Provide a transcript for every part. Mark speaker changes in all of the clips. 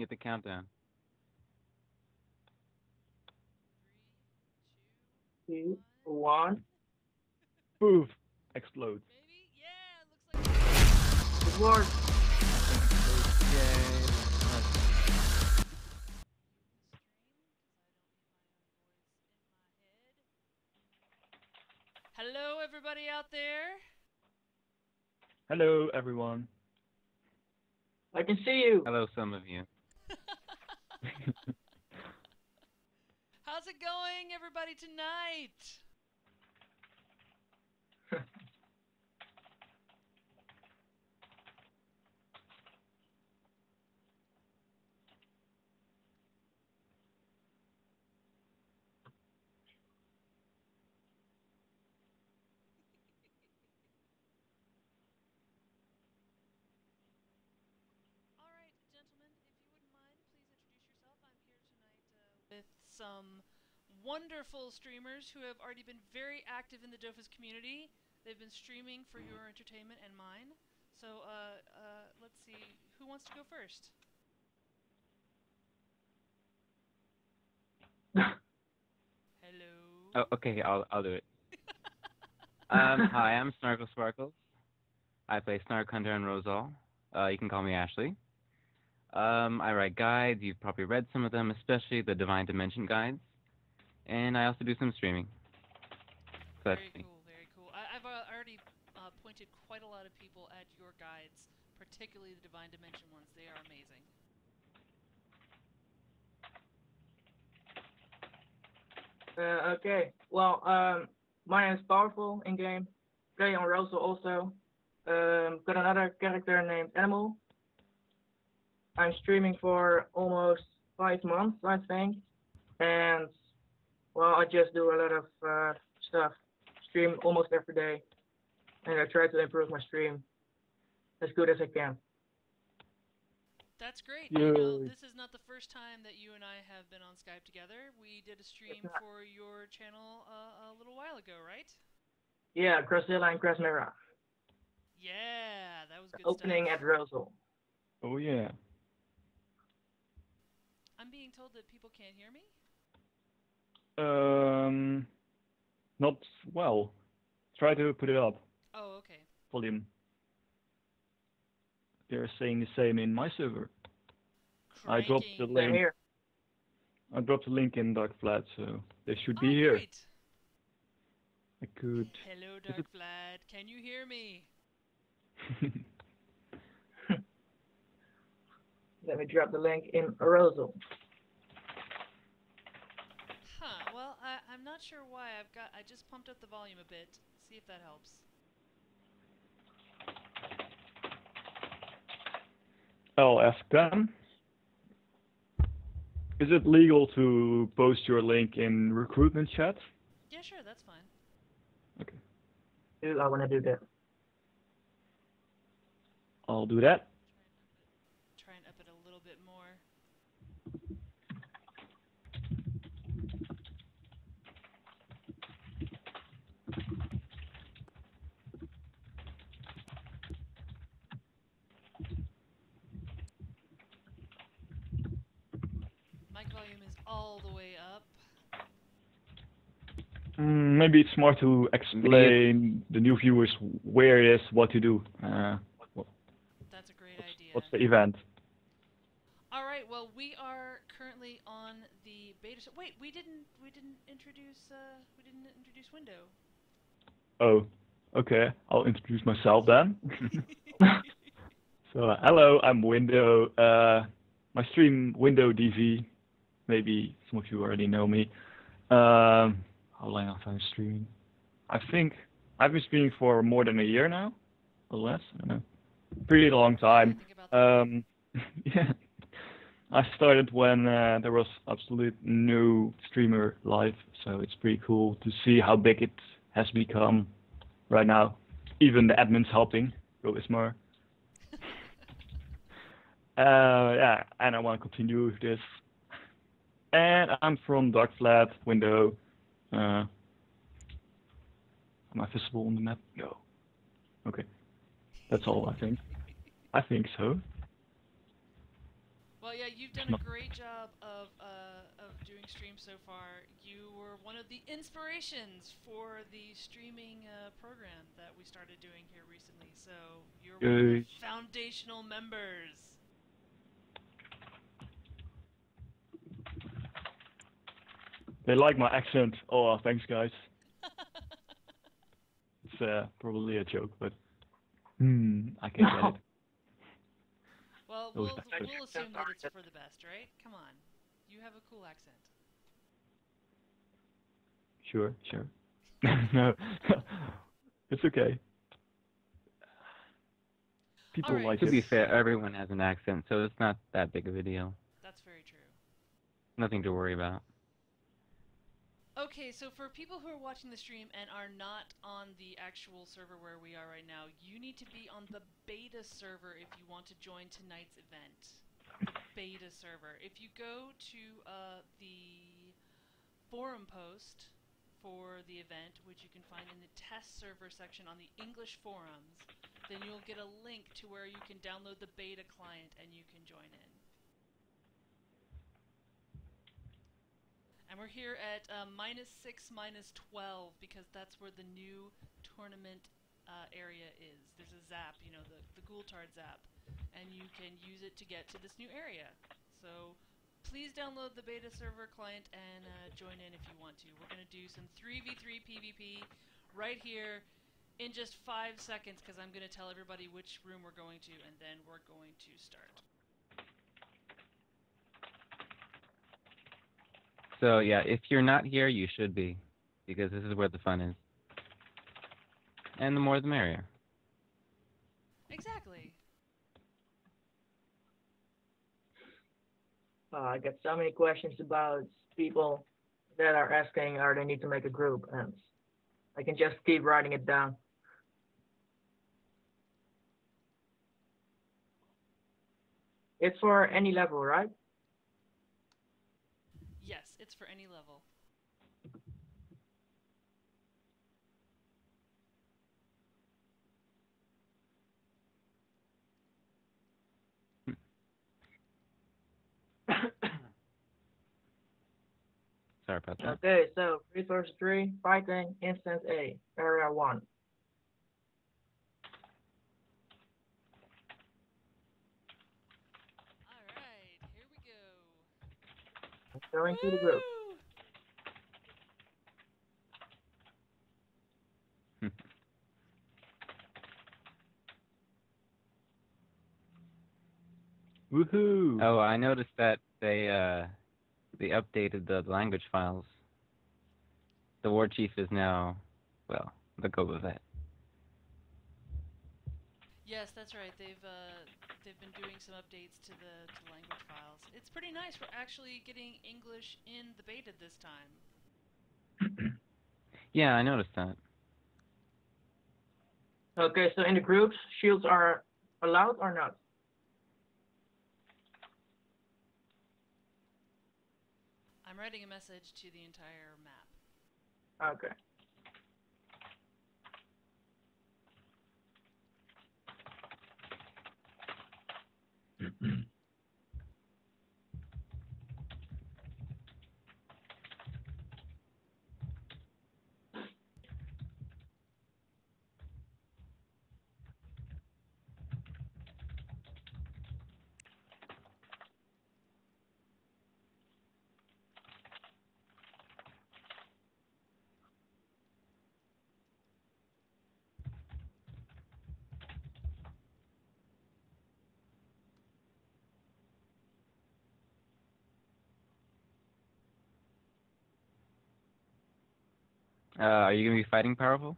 Speaker 1: Get the countdown.
Speaker 2: Two, one.
Speaker 3: Poof! Explode.
Speaker 4: Maybe? Yeah, looks like
Speaker 2: It worked.
Speaker 1: Yay.
Speaker 4: Hello, everybody out there.
Speaker 3: Hello, everyone.
Speaker 2: I can see you.
Speaker 1: Hello, some of you.
Speaker 4: How's it going, everybody, tonight? All right, gentlemen, if you wouldn't mind, please introduce yourself. I'm here tonight uh, with some wonderful streamers who have already been very active in the Dofus community. They've been streaming for your entertainment and mine. So, uh, uh, let's see, who wants to go first? Hello.
Speaker 1: Oh, okay, I'll I'll do it. Um, hi, I'm Snarkle Sparkles. I play Snark Hunter and Rosal. Uh, you can call me Ashley. Um, I write guides. You've probably read some of them, especially the Divine Dimension guides. And I also do some streaming. So
Speaker 4: Very cool, very cool. I, I've uh, already uh, pointed quite a lot of people at your guides, particularly the Divine Dimension ones. They are amazing.
Speaker 2: Uh, okay. Well, um, my name is Powerful in game. Play on Rosa also. Um, got another character named Animal. I'm streaming for almost five months, I think. And well, I just do a lot of uh, stuff. Stream almost every day, and I try to improve my stream as good as I can.
Speaker 4: That's great. You know, this is not the first time that you and I have been on Skype together. We did a stream for your channel uh, a little while ago, right?
Speaker 2: Yeah, Crosszilla and Krasmira.
Speaker 4: Yeah, that was good
Speaker 2: Opening
Speaker 4: stuff.
Speaker 2: at Rosal.
Speaker 3: Oh yeah.
Speaker 4: I'm being told that people can't hear me.
Speaker 3: Um, not well. Try to put it up.
Speaker 4: Oh, okay.
Speaker 3: Volume. They're saying the same in my server. I dropped the link.
Speaker 2: here.
Speaker 3: I dropped the link in Dark Vlad, so they should be
Speaker 4: Oh,
Speaker 3: here.
Speaker 4: great.
Speaker 3: I could.
Speaker 4: Hello,
Speaker 3: Is it-
Speaker 4: Dark Vlad. Can you hear me?
Speaker 2: Let me drop the link in Rosal.
Speaker 4: Huh. Well, I, I'm not sure why. I've got. I just pumped up the volume a bit. See if that helps.
Speaker 3: I'll ask them. Is it legal to post your link in recruitment chat?
Speaker 4: Yeah, sure. That's fine.
Speaker 2: Dude, I want to do that.
Speaker 3: I'll do that.
Speaker 4: Try and up it a little bit more. Mic volume is all the way up.
Speaker 3: Mm, maybe it's smart to explain the new viewers where it is, what to do. Uh,
Speaker 4: That's a great
Speaker 3: what's,
Speaker 4: idea.
Speaker 3: what's the event?
Speaker 4: All right. Well, we are currently on the beta. s- Wait, we didn't. We didn't introduce. Uh, we didn't introduce Window.
Speaker 3: Oh, okay. I'll introduce myself then. so, uh, hello, I'm Window. Uh, my stream Window DV. Maybe some of you already know me. Um, how long have I been streaming? I think I've been streaming for more than a year now, or less. I don't know. Pretty long time.
Speaker 4: Think about that.
Speaker 3: Um, yeah. I started when uh, there was absolute no streamer live, so it's pretty cool to see how big it has become right now. Even the admins helping, Go Ismar. uh, yeah, and I want to continue with this. And I'm from Dark Vlad Window. Uh, am I visible on the map? No. Okay. That's all I think. I think so.
Speaker 4: Well, yeah, you've done a great job of uh, of doing streams so far. You were one of the inspirations for the streaming uh, program that we started doing here recently. So you're one of the foundational members.
Speaker 3: They like my accent. Oh, thanks, guys. It's uh, probably a joke, but hmm, I can't get it.
Speaker 4: well, we'll, we'll assume that it's for the best, right? Come on, you have a cool accent.
Speaker 3: Sure, sure. no, it's okay. People
Speaker 4: Alright.
Speaker 3: like
Speaker 1: To
Speaker 3: it.
Speaker 1: be fair, everyone has an accent, so it's not that big of a deal.
Speaker 4: That's very true.
Speaker 1: Nothing to worry about.
Speaker 4: Okay, so for people who are watching the stream and are not on the actual server where we are right now, you need to be on the beta server if you want to join tonight's event. The beta server. If you go to uh, the forum post for the event, which you can find in the test server section on the English forums, then you'll get a link to where you can download the beta client and you can join in. And we're here at uh, minus 6, minus 12, because that's where the new tournament uh, area is. There's a zap, you know, the, the Ghoultard zap, and you can use it to get to this new area. So please download the beta server client and uh, join in if you want to. We're going to do some 3v3 PvP right here in just five seconds, because I'm going to tell everybody which room we're going to, and then we're going to start.
Speaker 1: So yeah, if you're not here, you should be, because this is where the fun is. And the more the merrier.
Speaker 4: Exactly.
Speaker 2: Uh, I got so many questions about people that are asking, are they need to make a group? And I can just keep writing it down. It's for any level, right?
Speaker 4: Yes, it's for any level.
Speaker 1: Sorry about that.
Speaker 2: Okay, so three versus three, fighting, instance A, area one.
Speaker 4: All right, here we go.
Speaker 2: Going to the group.
Speaker 3: Woohoo!
Speaker 1: Oh, I noticed that they uh they updated the language files. The war chief is now well, the Boba Fett.
Speaker 4: Yes, that's right. They've uh, they've been doing some updates to the to the language files. It's pretty nice. We're actually getting English in the beta this time.
Speaker 1: Yeah, I noticed that.
Speaker 2: Okay, so in the groups, shields are allowed or not?
Speaker 4: I'm writing a message to the entire map.
Speaker 2: Okay.
Speaker 1: Uh, are you gonna be fighting powerful?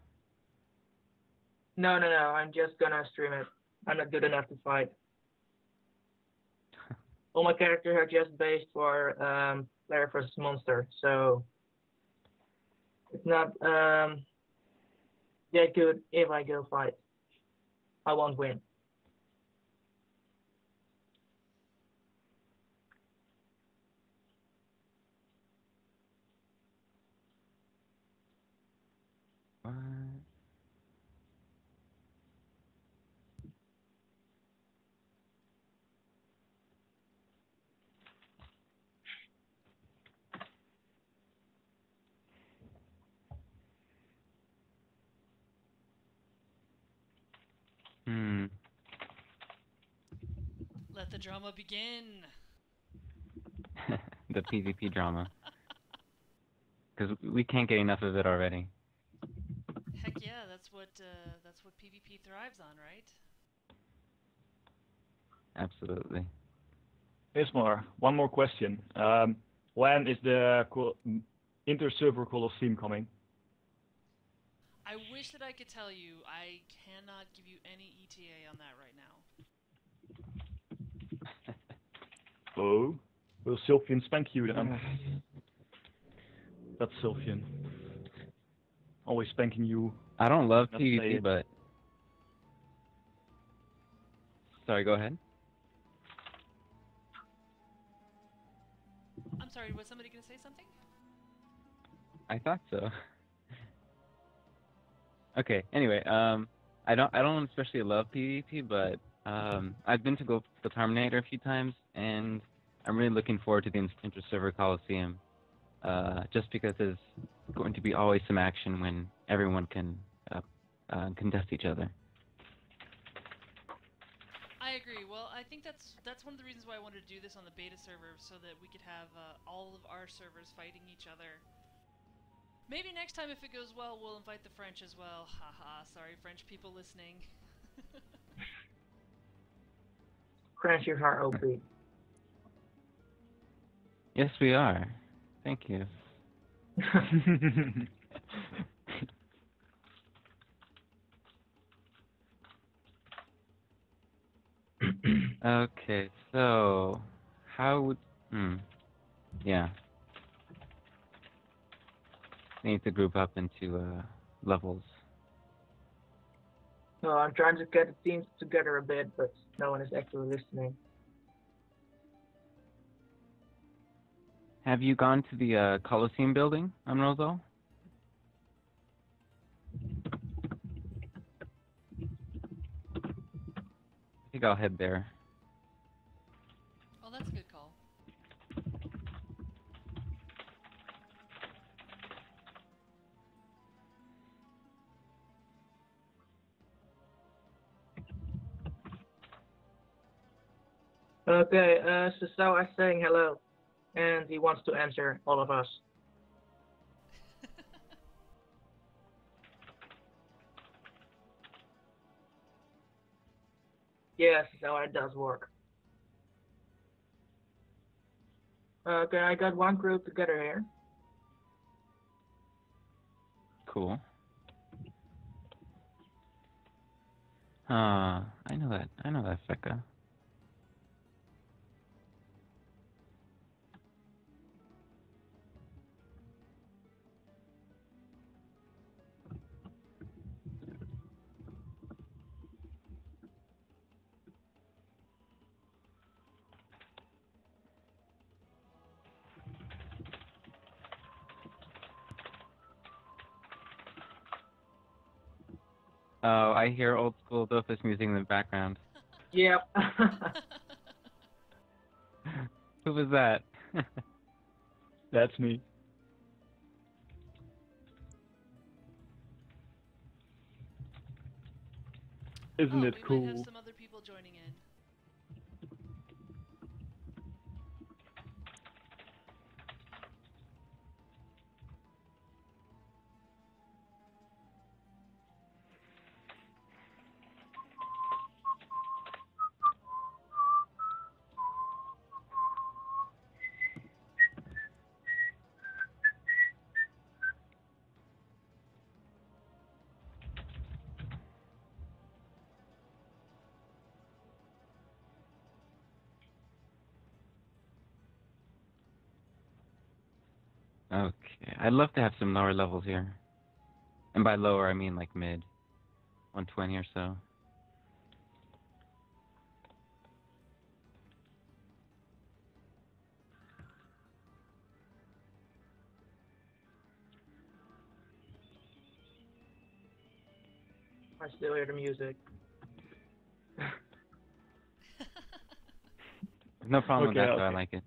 Speaker 2: No, no, no. I'm just gonna stream it. I'm not good enough to fight. All my characters are just based for um, player versus monster, so it's not um, that good if I go fight. I won't win.
Speaker 1: Hmm.
Speaker 4: Let the drama begin.
Speaker 1: the PvP drama. Because we can't get enough of it already.
Speaker 4: Heck yeah, that's what uh, that's what PvP thrives on, right?
Speaker 1: Absolutely.
Speaker 3: Ismar, one more question. Um, when is the co- inter-server Colosseum coming?
Speaker 4: I wish that I could tell you. I cannot give you any ETA on that right now.
Speaker 3: Oh, will Sylphian spank you then? That's Sylphian. Always spanking you.
Speaker 1: I don't love PvP, but. Sorry, go ahead.
Speaker 4: I'm sorry, was somebody gonna say something?
Speaker 1: I thought so. okay. Anyway, um, I don't I don't especially love PvP, but um, I've been to go the Terminator a few times, and I'm really looking forward to the Inter Server Coliseum. Uh, just because there's going to be always some action when everyone can uh, uh, contest each other.
Speaker 4: I agree. Well, I think that's that's one of the reasons why I wanted to do this on the beta server, so that we could have uh, all of our servers fighting each other. Maybe next time, if it goes well, we'll invite the French as well. Haha, sorry, French people listening.
Speaker 2: Crash your heart OP.
Speaker 1: Yes, we are. Thank you. Okay, so how would hmm yeah. Need to group up into uh levels.
Speaker 2: no, I'm trying to get the teams together a bit, but no one is actually listening.
Speaker 1: Have you gone to the uh, Coliseum building on Rosal? I think I'll head there.
Speaker 4: oh, that's a good call.
Speaker 2: Okay, uh, Sasao is saying hello, and he wants to answer all of us. Yes, so it does work. Okay, I got one group together here.
Speaker 1: Cool. Ah, I know that. I know that Feca. Oh, I hear old school Dofus music in the background.
Speaker 2: Yep.
Speaker 1: Who was that?
Speaker 3: That's me. Isn't
Speaker 4: oh,
Speaker 3: it
Speaker 4: we
Speaker 3: cool?
Speaker 1: I'd love to have some lower levels here. And by lower, I mean like mid. 120 or so.
Speaker 2: I still hear the music.
Speaker 1: No problem with
Speaker 3: Okay,
Speaker 1: that, though. I like it.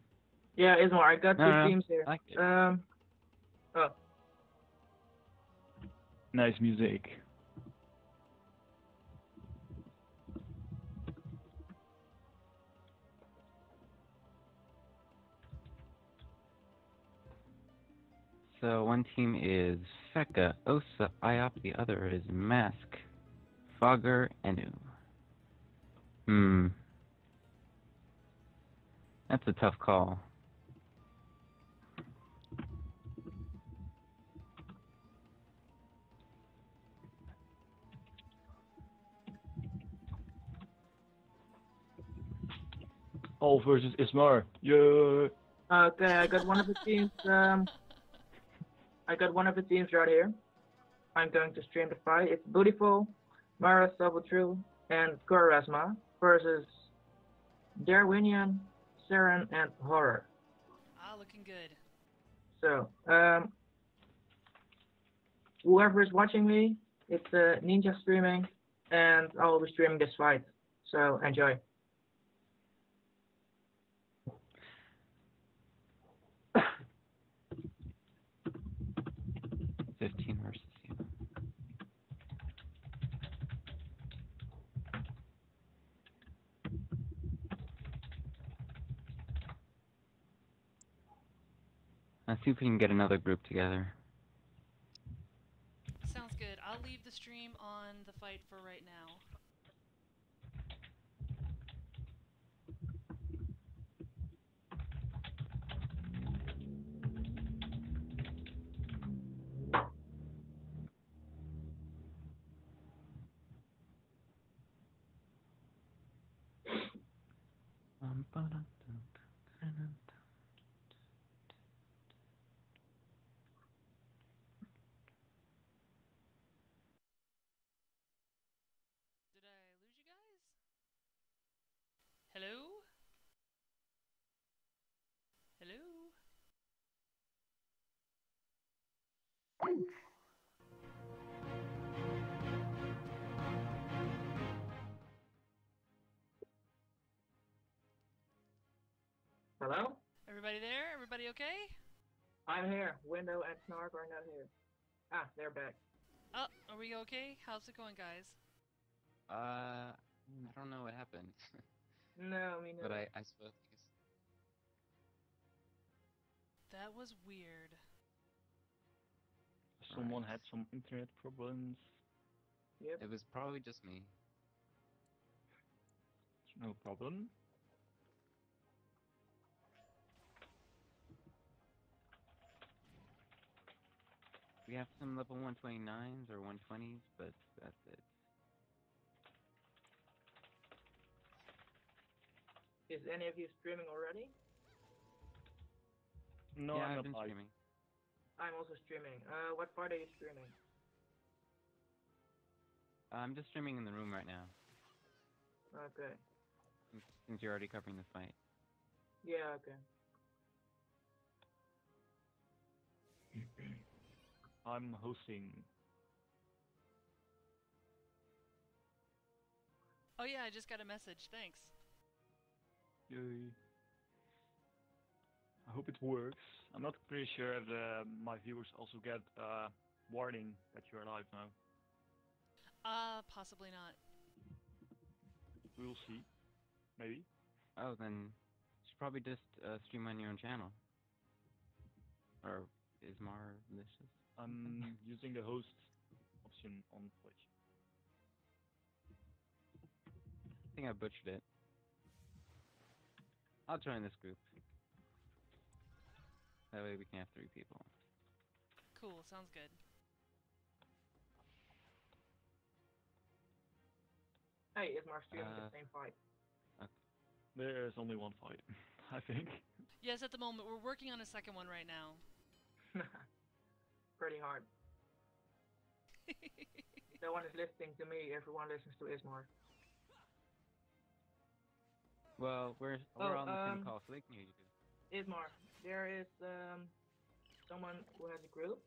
Speaker 2: Yeah, Ismar, I got two
Speaker 1: No, no,
Speaker 2: teams here.
Speaker 1: I like it.
Speaker 2: Um, Oh.
Speaker 3: Nice music.
Speaker 1: So one team is Feca, Osa, Iop, the other is Mask, Fogger, Enu. Hmm. That's a tough call.
Speaker 3: All versus Ismar. Yeah.
Speaker 2: Okay, I got one of the teams. Um, I got one of the teams right here. I'm going to stream the fight. It's Beautiful, Mara Sabotru, and Kurasma versus Darwinian, Saren, and Horror.
Speaker 4: Ah, looking good.
Speaker 2: So, um, whoever is watching me, it's uh, Ninja streaming, and I will be streaming this fight. So enjoy.
Speaker 1: Fifteen versus you. Let's see if we can get another group together.
Speaker 4: Sounds good. I'll leave the stream on the fight for right now.
Speaker 1: Um,
Speaker 4: Hello? Everybody there? Everybody okay?
Speaker 2: I'm here. Window and Snark are not here. Ah, they're back.
Speaker 4: Oh, are we okay? How's it going, guys?
Speaker 1: Uh, I don't know what happened,
Speaker 2: No, me
Speaker 1: but
Speaker 2: neither.
Speaker 1: I, I suppose
Speaker 4: That was weird.
Speaker 3: Someone
Speaker 1: Right.
Speaker 3: had some internet problems.
Speaker 2: Yep.
Speaker 1: it was probably just me.
Speaker 3: No problem.
Speaker 1: We have some level 129s or 120s, but that's it.
Speaker 2: Is any of you streaming already?
Speaker 3: No,
Speaker 1: yeah,
Speaker 3: I'm
Speaker 1: I've
Speaker 3: not
Speaker 1: been
Speaker 3: live.
Speaker 1: streaming.
Speaker 2: I'm also streaming. Uh, what part are you streaming?
Speaker 1: I'm just streaming in the room right now,
Speaker 2: Okay.
Speaker 1: since, since you're already covering the fight.
Speaker 2: Yeah, okay.
Speaker 3: I'm hosting.
Speaker 4: Oh yeah, I just got a message. Thanks.
Speaker 3: Yay. I hope it works. I'm not pretty sure if uh, my viewers also get uh, warning that you're live now.
Speaker 4: Uh, possibly not.
Speaker 3: We will see. Maybe.
Speaker 1: Oh, then you should probably just uh, stream on your own channel. Or is Mar malicious?
Speaker 3: I'm using the host option on Twitch.
Speaker 1: I think I butchered it. I'll join this group. That way we can have three people.
Speaker 4: Cool, sounds good.
Speaker 2: Hey, is my streaming
Speaker 1: Uh,
Speaker 2: the same fight?
Speaker 3: There's only one fight, I think.
Speaker 4: Yes, at the moment we're working on a second one right now.
Speaker 2: Pretty hard. No one is listening to me. Everyone listens to Ismar.
Speaker 1: Well, we're
Speaker 2: Oh,
Speaker 1: we're on the
Speaker 2: um,
Speaker 1: same call, so they can hear you.
Speaker 2: Ismar, there is um someone who has a group.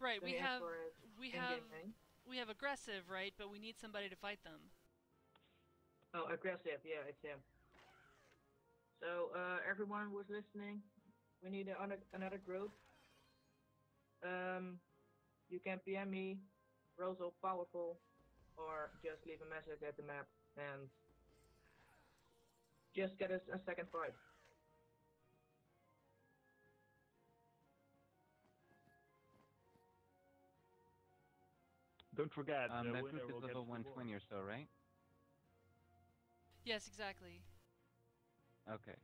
Speaker 4: right,
Speaker 2: Can
Speaker 4: we have we have
Speaker 2: name?
Speaker 4: we have aggressive, right? But we need somebody to fight them.
Speaker 2: Oh, aggressive. Yeah, it's him. So uh, everyone was listening, we need another another group um, you can PM me, Roso Powerful, or just leave a message at the map and just get us a, second fight.
Speaker 3: Don't forget,
Speaker 1: um, that group is level 120 or so, right?
Speaker 4: Yes, exactly.
Speaker 1: Okay.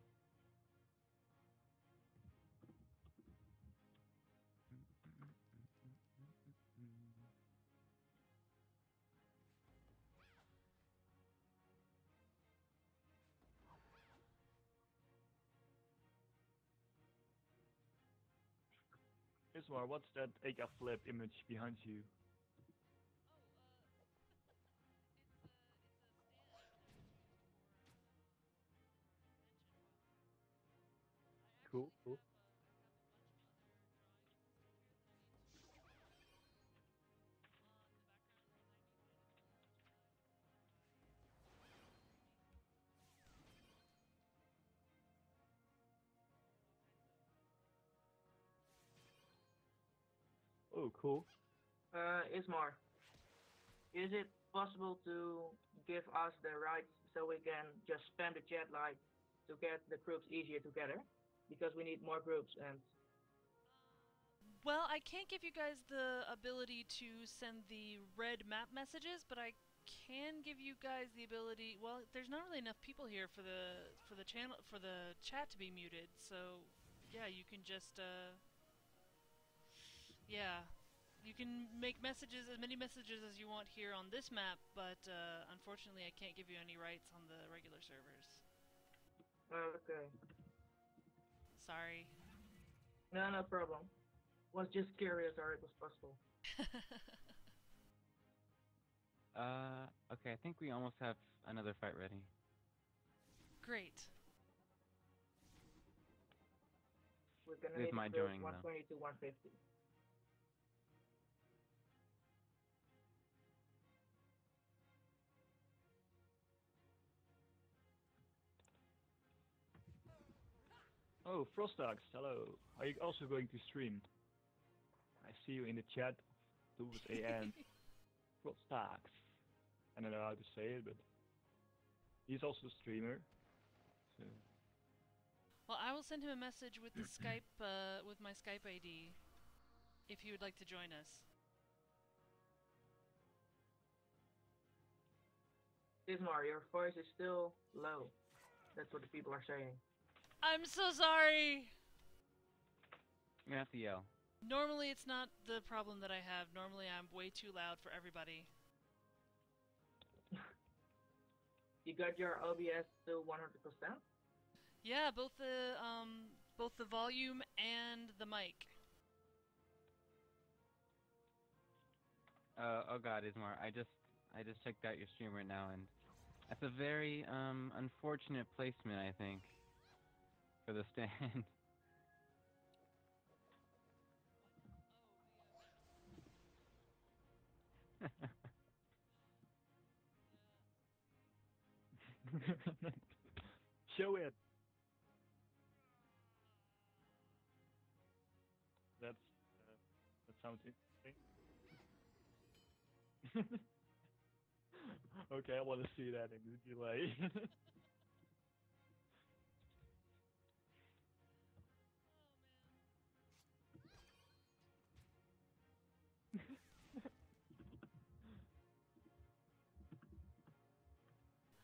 Speaker 3: Ismar, what's that Aka flip image behind you? Oh, cool.
Speaker 2: Uh, Ismar, is it possible to give us the rights so we can just spam the chat like to get the groups easier together? Because we need more groups and
Speaker 4: Well, I can't give you guys the ability to send the red map messages, but I can give you guys the ability. Well, there's not really enough people here for the for the channel for the chat to be muted. So, yeah, you can just uh yeah, you can make messages as many messages as you want here on this map, but uh, unfortunately, I can't give you any rights on the regular servers.
Speaker 2: okay.
Speaker 4: Sorry.
Speaker 2: No, no problem. Was just curious or it was possible.
Speaker 1: Uh, okay, I think we almost have another fight ready.
Speaker 4: Great.
Speaker 2: We're gonna
Speaker 1: This is
Speaker 2: need
Speaker 1: my
Speaker 2: the group
Speaker 1: joining, though.
Speaker 2: 120 to 150.
Speaker 3: Oh, Frostox, hello. Are you also going to stream? I see you in the chat. Dofus AN. Frostox. I don't know how to say it, but he's also a streamer. So
Speaker 4: Well, I will send him a message with the Skype, uh, with my Skype ID, if he would like to join us.
Speaker 2: Ismar, your voice is still low. That's what the people are saying.
Speaker 4: I'm so sorry!
Speaker 1: You're gonna have to yell.
Speaker 4: Normally, it's not the problem that I have. Normally, I'm way too loud for everybody.
Speaker 2: You got your OBS to 100%?
Speaker 4: Yeah, both the um, both the volume and the mic.
Speaker 1: Uh, oh god, Ismar, I just I just checked out your stream right now, and that's a very um unfortunate placement, I think, for the stand.
Speaker 3: show it. That's uh, that sounds interesting. okay, I want to see that in the delay.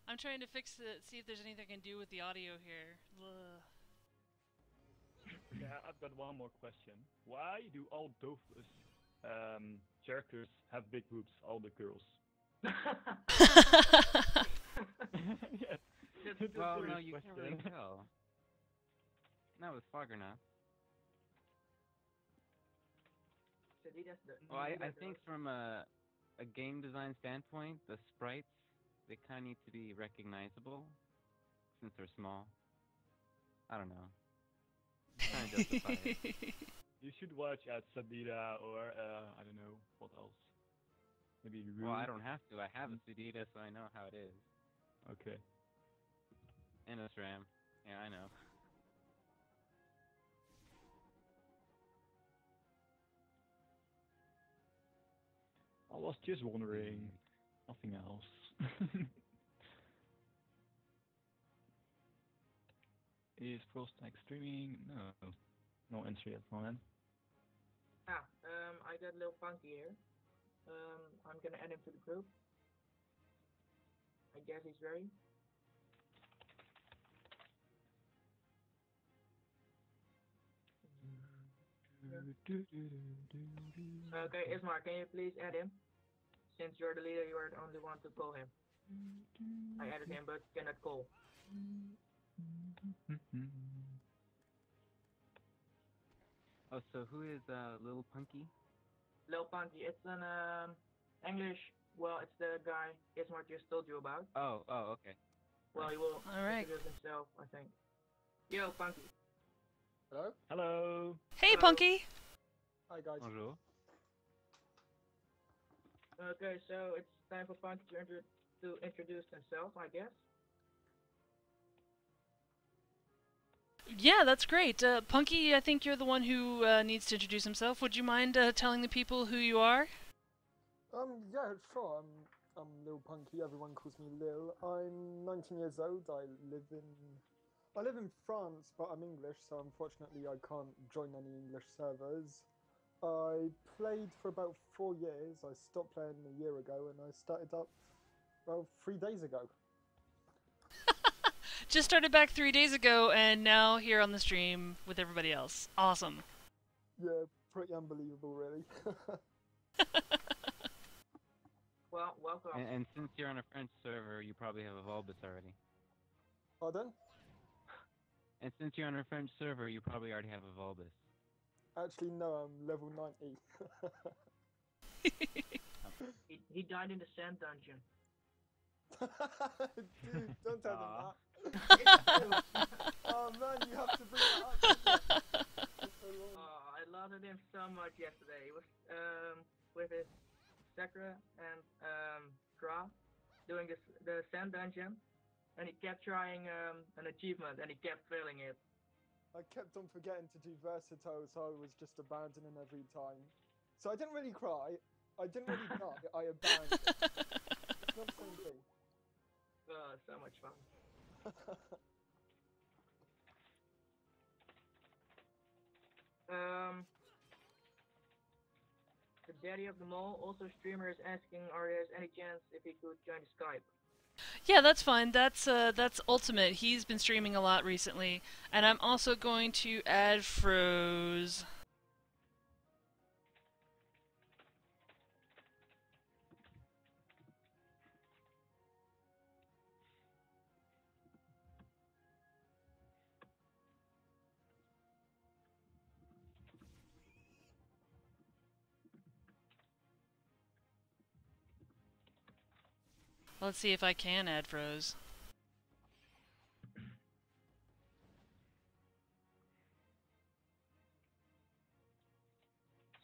Speaker 4: I'm trying to fix it, see if there's anything I can do with the audio here. Ugh.
Speaker 3: yeah, I've got one more question. Why do all Dofus um, characters have big boobs? All the girls. yes.
Speaker 2: That's
Speaker 3: It's a
Speaker 1: well, no,
Speaker 3: serious
Speaker 1: you can't really tell. Not with Foggernaut.
Speaker 2: So that's the-
Speaker 1: Well, I, I think from a a game design standpoint, the sprites they kind of need to be recognizable since they're small. I don't know. Kind of justify.
Speaker 3: You should watch at Sabira or uh, I don't know what else. Maybe Rue.
Speaker 1: Well, I don't have to. I have a Sadida, so I know how it is.
Speaker 3: Okay.
Speaker 1: And a SRAM. Yeah, I know.
Speaker 3: I was just wondering. Nothing else. Is Frostag streaming? No. No entry at the moment.
Speaker 2: Ah, um, I got a little funky here. Um, I'm gonna add him to the group. I guess he's ready. Okay, Ismar, can you please add him? Since you're the leader, you are the only one to call him. I added him, but cannot call.
Speaker 1: Oh, so who is uh, Little Punky?
Speaker 2: Little Punky, it's an um, English. Well, it's the guy Ismar just told you about.
Speaker 1: Oh, oh, okay.
Speaker 2: Well, he will
Speaker 4: All right.
Speaker 2: introduce himself, I think. Yo, Punky.
Speaker 5: Hello?
Speaker 3: Hello.
Speaker 4: Hey,
Speaker 2: Hello.
Speaker 4: Punky.
Speaker 5: Hi guys.
Speaker 1: Bonjour.
Speaker 2: Okay, so it's time for Punky to, intro- to introduce himself, I guess.
Speaker 4: Yeah, that's great. Uh, Punky, I think you're the one who uh, needs to introduce himself. Would you mind uh, telling the people who you are?
Speaker 5: Um, yeah, sure. I'm, I'm Lil Punky. Everyone calls me Lil. I'm 19 years old. I live in, I live in France, but I'm English, so unfortunately I can't join any English servers. I played for about four years. I stopped playing a year ago, and I started up, well, three days ago.
Speaker 4: Just started back three days ago, and now here on the stream with everybody else. Awesome.
Speaker 5: Yeah, pretty unbelievable, really.
Speaker 2: Well, welcome.
Speaker 1: And, and since you're on a French server, you probably have a Volbus already.
Speaker 5: Pardon?
Speaker 1: And since you're on a French server, you probably already have a Volbus.
Speaker 5: Actually, no. I'm level 90.
Speaker 2: He, he died in the sand dungeon.
Speaker 5: Dude, don't tell them that. oh man, you have to bring it up. So.
Speaker 2: Oh, I loved him so much yesterday. He was um, with his Sacrier and um, Cra doing this, the sand dungeon, and he kept trying um, an achievement, and he kept failing it.
Speaker 5: I kept on forgetting to do versatile, so I was just abandoning every time. So I didn't really cry. I didn't really die. I abandoned. It's not the same thing.
Speaker 2: Oh, so much fun. Um, the daddy of them all, also streamer, is asking, are there any chance if he could join Skype?
Speaker 4: Yeah, that's fine. That's uh, that's Ultimate. He's been streaming a lot recently, and I'm also going to add Froze. Let's see if I can add Froze.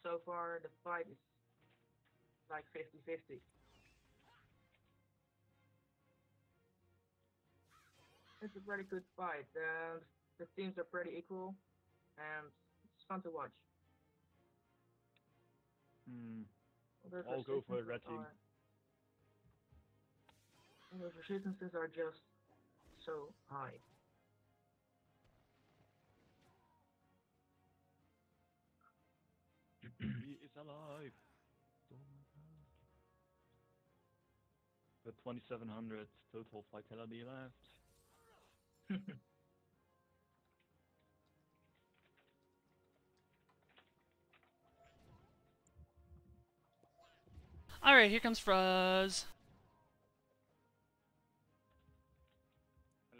Speaker 2: So far, the fight is like 50-50. It's a pretty good fight. Uh, the teams are pretty equal, and it's fun to watch.
Speaker 3: Hmm.
Speaker 2: The
Speaker 3: I'll go for
Speaker 2: the
Speaker 3: red team.
Speaker 2: Are- and The resistances are just so high.
Speaker 3: he is alive. But 2700 total vitality left.
Speaker 4: All right, here comes Froze.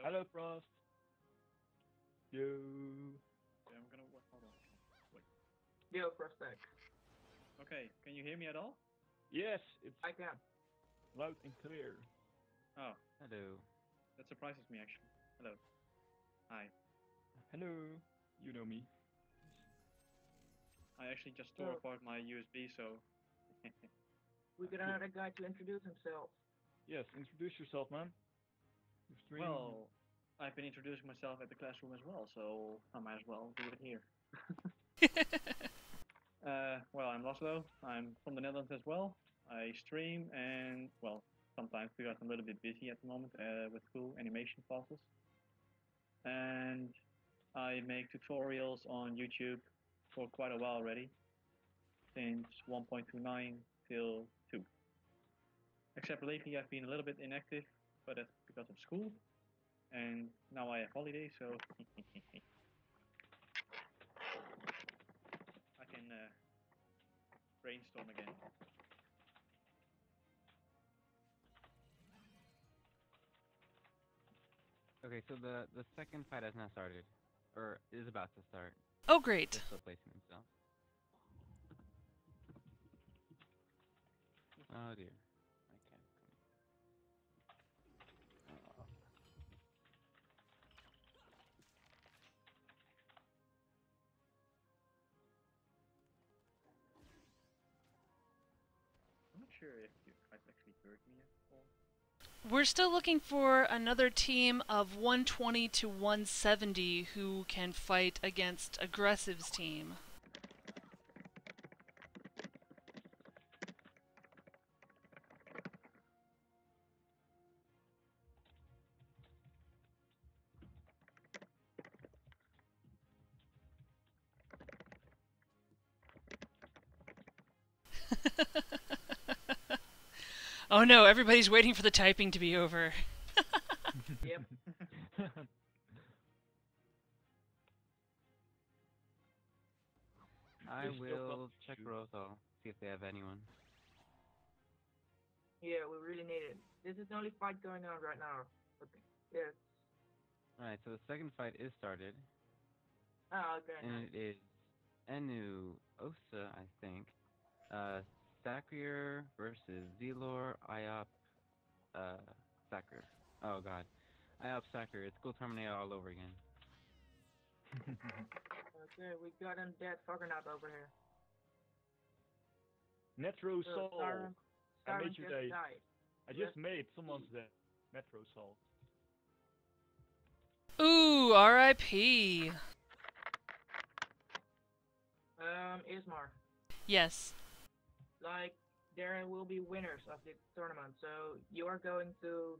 Speaker 3: Hello, Frost. Yo.
Speaker 6: Yeah, I'm gonna work. Hold on. Wait.
Speaker 2: Yo, Prostek.
Speaker 6: Okay, can you hear me at all?
Speaker 3: Yes, it's
Speaker 2: I can.
Speaker 3: loud and clear.
Speaker 6: Oh,
Speaker 1: Hello.
Speaker 6: that surprises me actually. Hello. Hi.
Speaker 3: Hello. You know me.
Speaker 6: I actually just tore
Speaker 2: Oh.
Speaker 6: apart my USB, so.
Speaker 2: We got another guy to introduce himself.
Speaker 3: Yes, introduce yourself, man. Stream.
Speaker 6: well, I've been introducing myself at the classroom as well, so I might as well do it here. Uh, well, I'm Laszlo. I'm from the Netherlands as well. I stream and, well, sometimes because I'm a little bit busy at the moment uh, with school animation classes. And I make tutorials on YouTube for quite a while already, since 1.29 till 2. Except lately I've been a little bit inactive, but that's because of school. And now I have holiday, so I can uh, brainstorm again.
Speaker 1: Okay, so the the second fight has not started, or is about to start.
Speaker 4: Oh, great.
Speaker 1: They're still placing themselves. Oh dear.
Speaker 6: Sure if you guys actually heard me before.
Speaker 4: We're still looking for another team of 120 to 170 who can fight against Aggressive's team. Oh no, everybody's waiting for the typing to be over.
Speaker 2: Yep.
Speaker 1: I will check
Speaker 6: do.
Speaker 1: Rosal, see if they have anyone.
Speaker 2: Yeah, we really need it. This is the only fight going on right now. Okay. Yes.
Speaker 1: Alright, so the second fight is started,
Speaker 2: Ah, okay.
Speaker 1: and
Speaker 2: nice.
Speaker 1: it is Enu Osa, I think. Uh, Sacrier versus Xelor Iop uh, Sacker. Oh god. Iop Sacker, it's School Terminator all over again.
Speaker 2: Okay, we got him dead fucking up over here.
Speaker 3: Metro
Speaker 2: So,
Speaker 3: Soul.
Speaker 2: Siren,
Speaker 3: I made you
Speaker 2: just
Speaker 3: day.
Speaker 2: died.
Speaker 3: I just made someone's day. Metro Soul.
Speaker 4: Ooh, R.I.P.
Speaker 2: Um, Ismar.
Speaker 4: Yes.
Speaker 2: Like, there will be winners of the tournament, so you are going to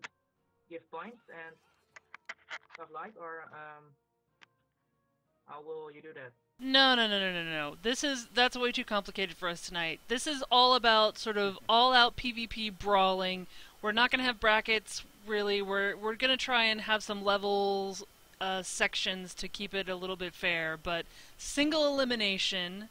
Speaker 2: give points and stuff like, or um, how will you do that?
Speaker 4: No, no, no, no, no, no. This is that's way too complicated for us tonight. This is all about sort of all-out PvP brawling. We're not going to have brackets really. We're we're going to try and have some levels uh, sections to keep it a little bit fair, but single elimination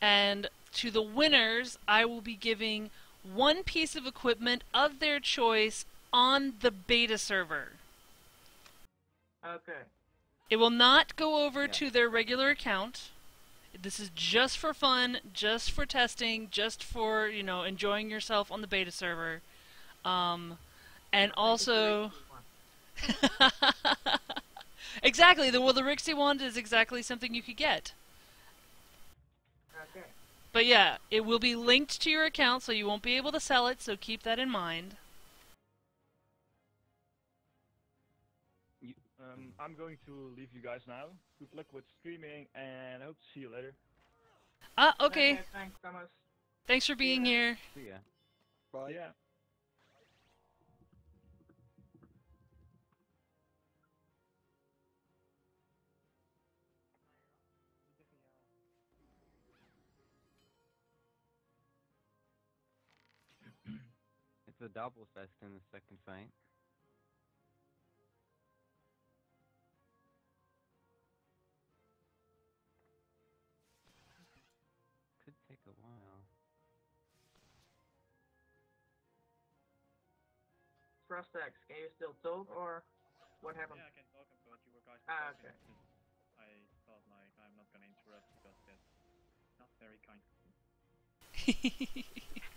Speaker 4: and to the winners, I will be giving one piece of equipment of their choice on the beta server.
Speaker 2: Okay.
Speaker 4: It will not go over
Speaker 1: Yeah.
Speaker 4: to their regular account. This is just for fun, just for testing, just for, you know, enjoying yourself on the beta server. Um, and also. exactly. The, well, the Rixie wand is exactly something you could get.
Speaker 2: Okay.
Speaker 4: But yeah, it will be linked to your account, so you won't be able to sell it, so keep that in mind.
Speaker 3: Um, I'm going to leave you guys now. Good luck with streaming, and I hope to see you later.
Speaker 4: Ah, okay.
Speaker 2: Thanks, Thomas.
Speaker 4: Thanks for being here.
Speaker 1: See ya.
Speaker 5: Bye.
Speaker 3: Yeah.
Speaker 1: It's a double fest in the second fight. Could take a while.
Speaker 2: Frostex, can you still talk, or what happened?
Speaker 6: Yeah, I can talk about you guys.
Speaker 2: Ah, okay.
Speaker 6: I thought like I'm not gonna interrupt because that's not very kind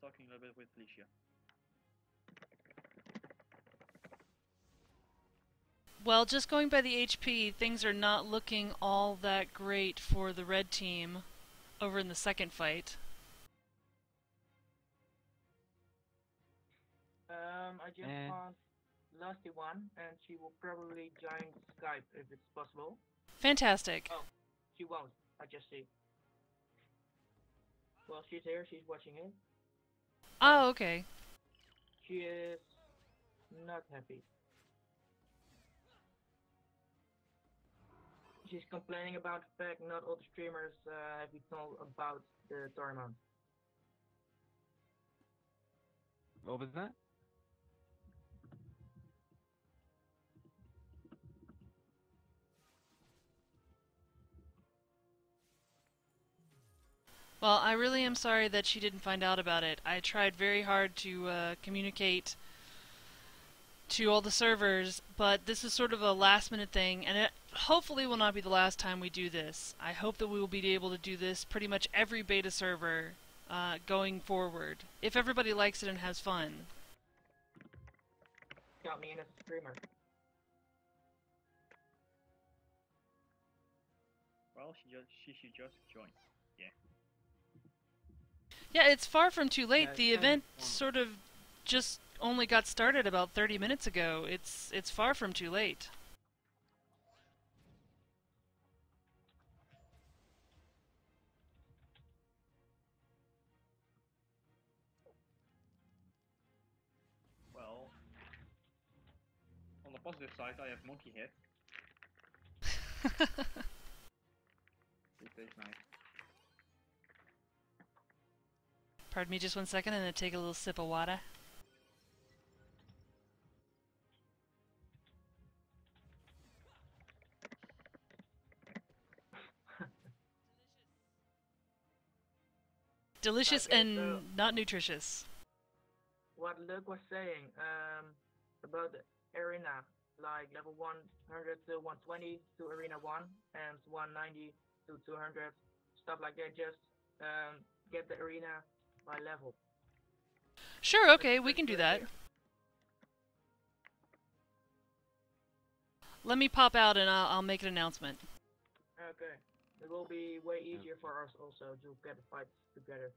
Speaker 6: was talking a little bit with Licia.
Speaker 4: Well, just going by the HP, things are not looking all that great for the red team over in the second fight.
Speaker 2: Um, I just
Speaker 1: Eh.
Speaker 2: found Lusty one, and she will probably join Skype if it's possible.
Speaker 4: Fantastic.
Speaker 2: Oh. She won't. I just see. Well, she's here. She's watching it.
Speaker 4: Oh, okay.
Speaker 2: She is not happy. she's complaining about the fact not all the streamers uh, have been told about the tournament.
Speaker 1: What was that?
Speaker 4: Well, I really am sorry that she didn't find out about it. I tried very hard to uh, communicate to all the servers, but this is sort of a last minute thing, and it hopefully will not be the last time we do this. I hope that we will be able to do this pretty much every beta server uh, going forward, if everybody likes it and has fun.
Speaker 2: Got me in a streamer.
Speaker 6: Well, she just she should just join.
Speaker 4: Yeah, it's far from too late.
Speaker 1: Yeah,
Speaker 4: the event sort of just only got started about 30 minutes ago. It's it's far from too late.
Speaker 6: Well, on the positive side, I have monkey head. It tastes nice.
Speaker 4: Pardon me just one second and then take a little sip of water. Delicious
Speaker 2: Okay,
Speaker 4: and
Speaker 2: so-
Speaker 4: not nutritious.
Speaker 2: What Luke was saying um, about the arena, like level 100 to 120 to arena 1 and 190 to 200, stuff like that. Just um, get the arena by level.
Speaker 4: Sure, okay, we can do that. Let me pop out and I'll, I'll make an announcement.
Speaker 2: Okay. It will be way easier for us also to get the fights together.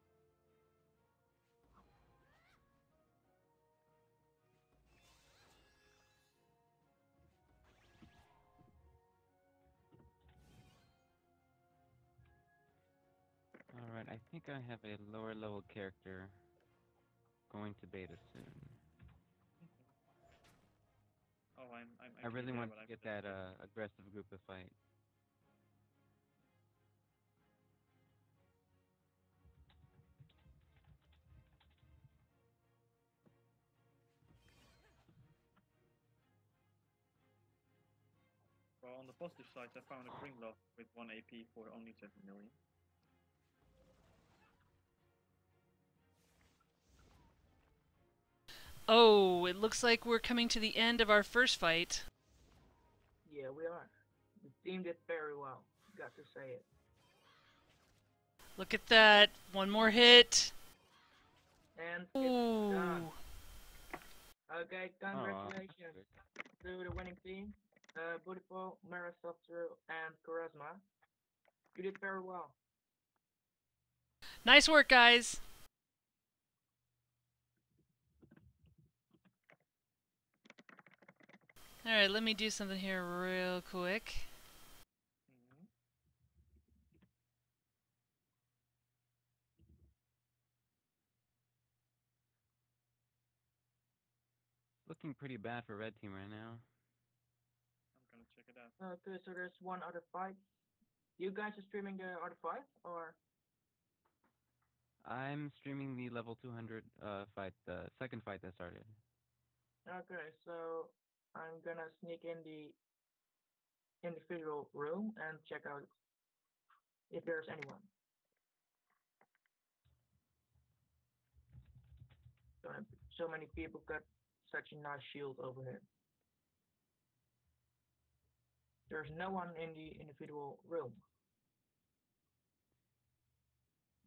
Speaker 1: I think I have a lower level character going to beta soon.
Speaker 6: Oh, I'm. I'm
Speaker 1: I really want to
Speaker 6: I'm
Speaker 1: get that uh, aggressive group to fight.
Speaker 6: Well, on the positive side, I found a Grimlock with 1 AP for only 7 million.
Speaker 4: Oh, it looks like we're coming to the end of our first fight.
Speaker 2: Yeah, we are. The team did very well. Got to say it.
Speaker 4: Look at that. One more hit.
Speaker 2: And it's
Speaker 4: Ooh.
Speaker 2: done. Okay,
Speaker 1: Aw,
Speaker 2: congratulations to the winning team. Uh, Beautiful, Mara Software, and Charisma. You did very well.
Speaker 4: Nice work, guys. Alright, let me do something here real quick.
Speaker 1: Looking pretty bad for red team right now.
Speaker 6: I'm gonna check it out.
Speaker 2: Okay, so there's one other fight. You guys are streaming the other fight, or?
Speaker 1: I'm streaming the level 200 uh, fight, the second fight that started.
Speaker 2: Okay, so I'm gonna sneak in the individual room and check out if there's anyone. So, so many people got such a nice shield over here. There's no one in the individual room.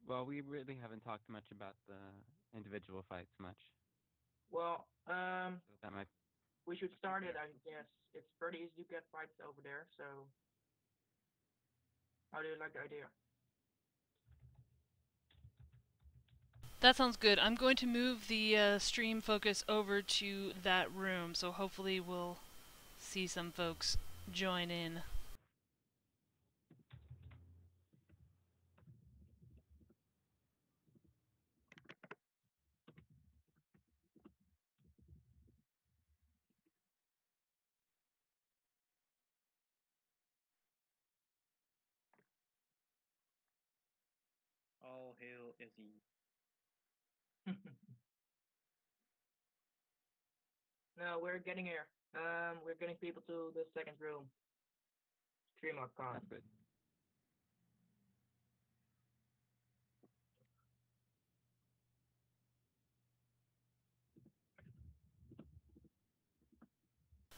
Speaker 1: Well, we really haven't talked much about the individual fights much.
Speaker 2: Well, um,
Speaker 1: So that might
Speaker 2: we should start it, I guess. It's pretty easy to get fights over there, so how do you like the idea?
Speaker 4: That sounds good. I'm going to move the uh, stream focus over to that room, so hopefully we'll see some folks join in.
Speaker 6: Pale is he?
Speaker 2: no, we're getting here. Um, we're getting people to the second room. Streamer con.
Speaker 1: That's good.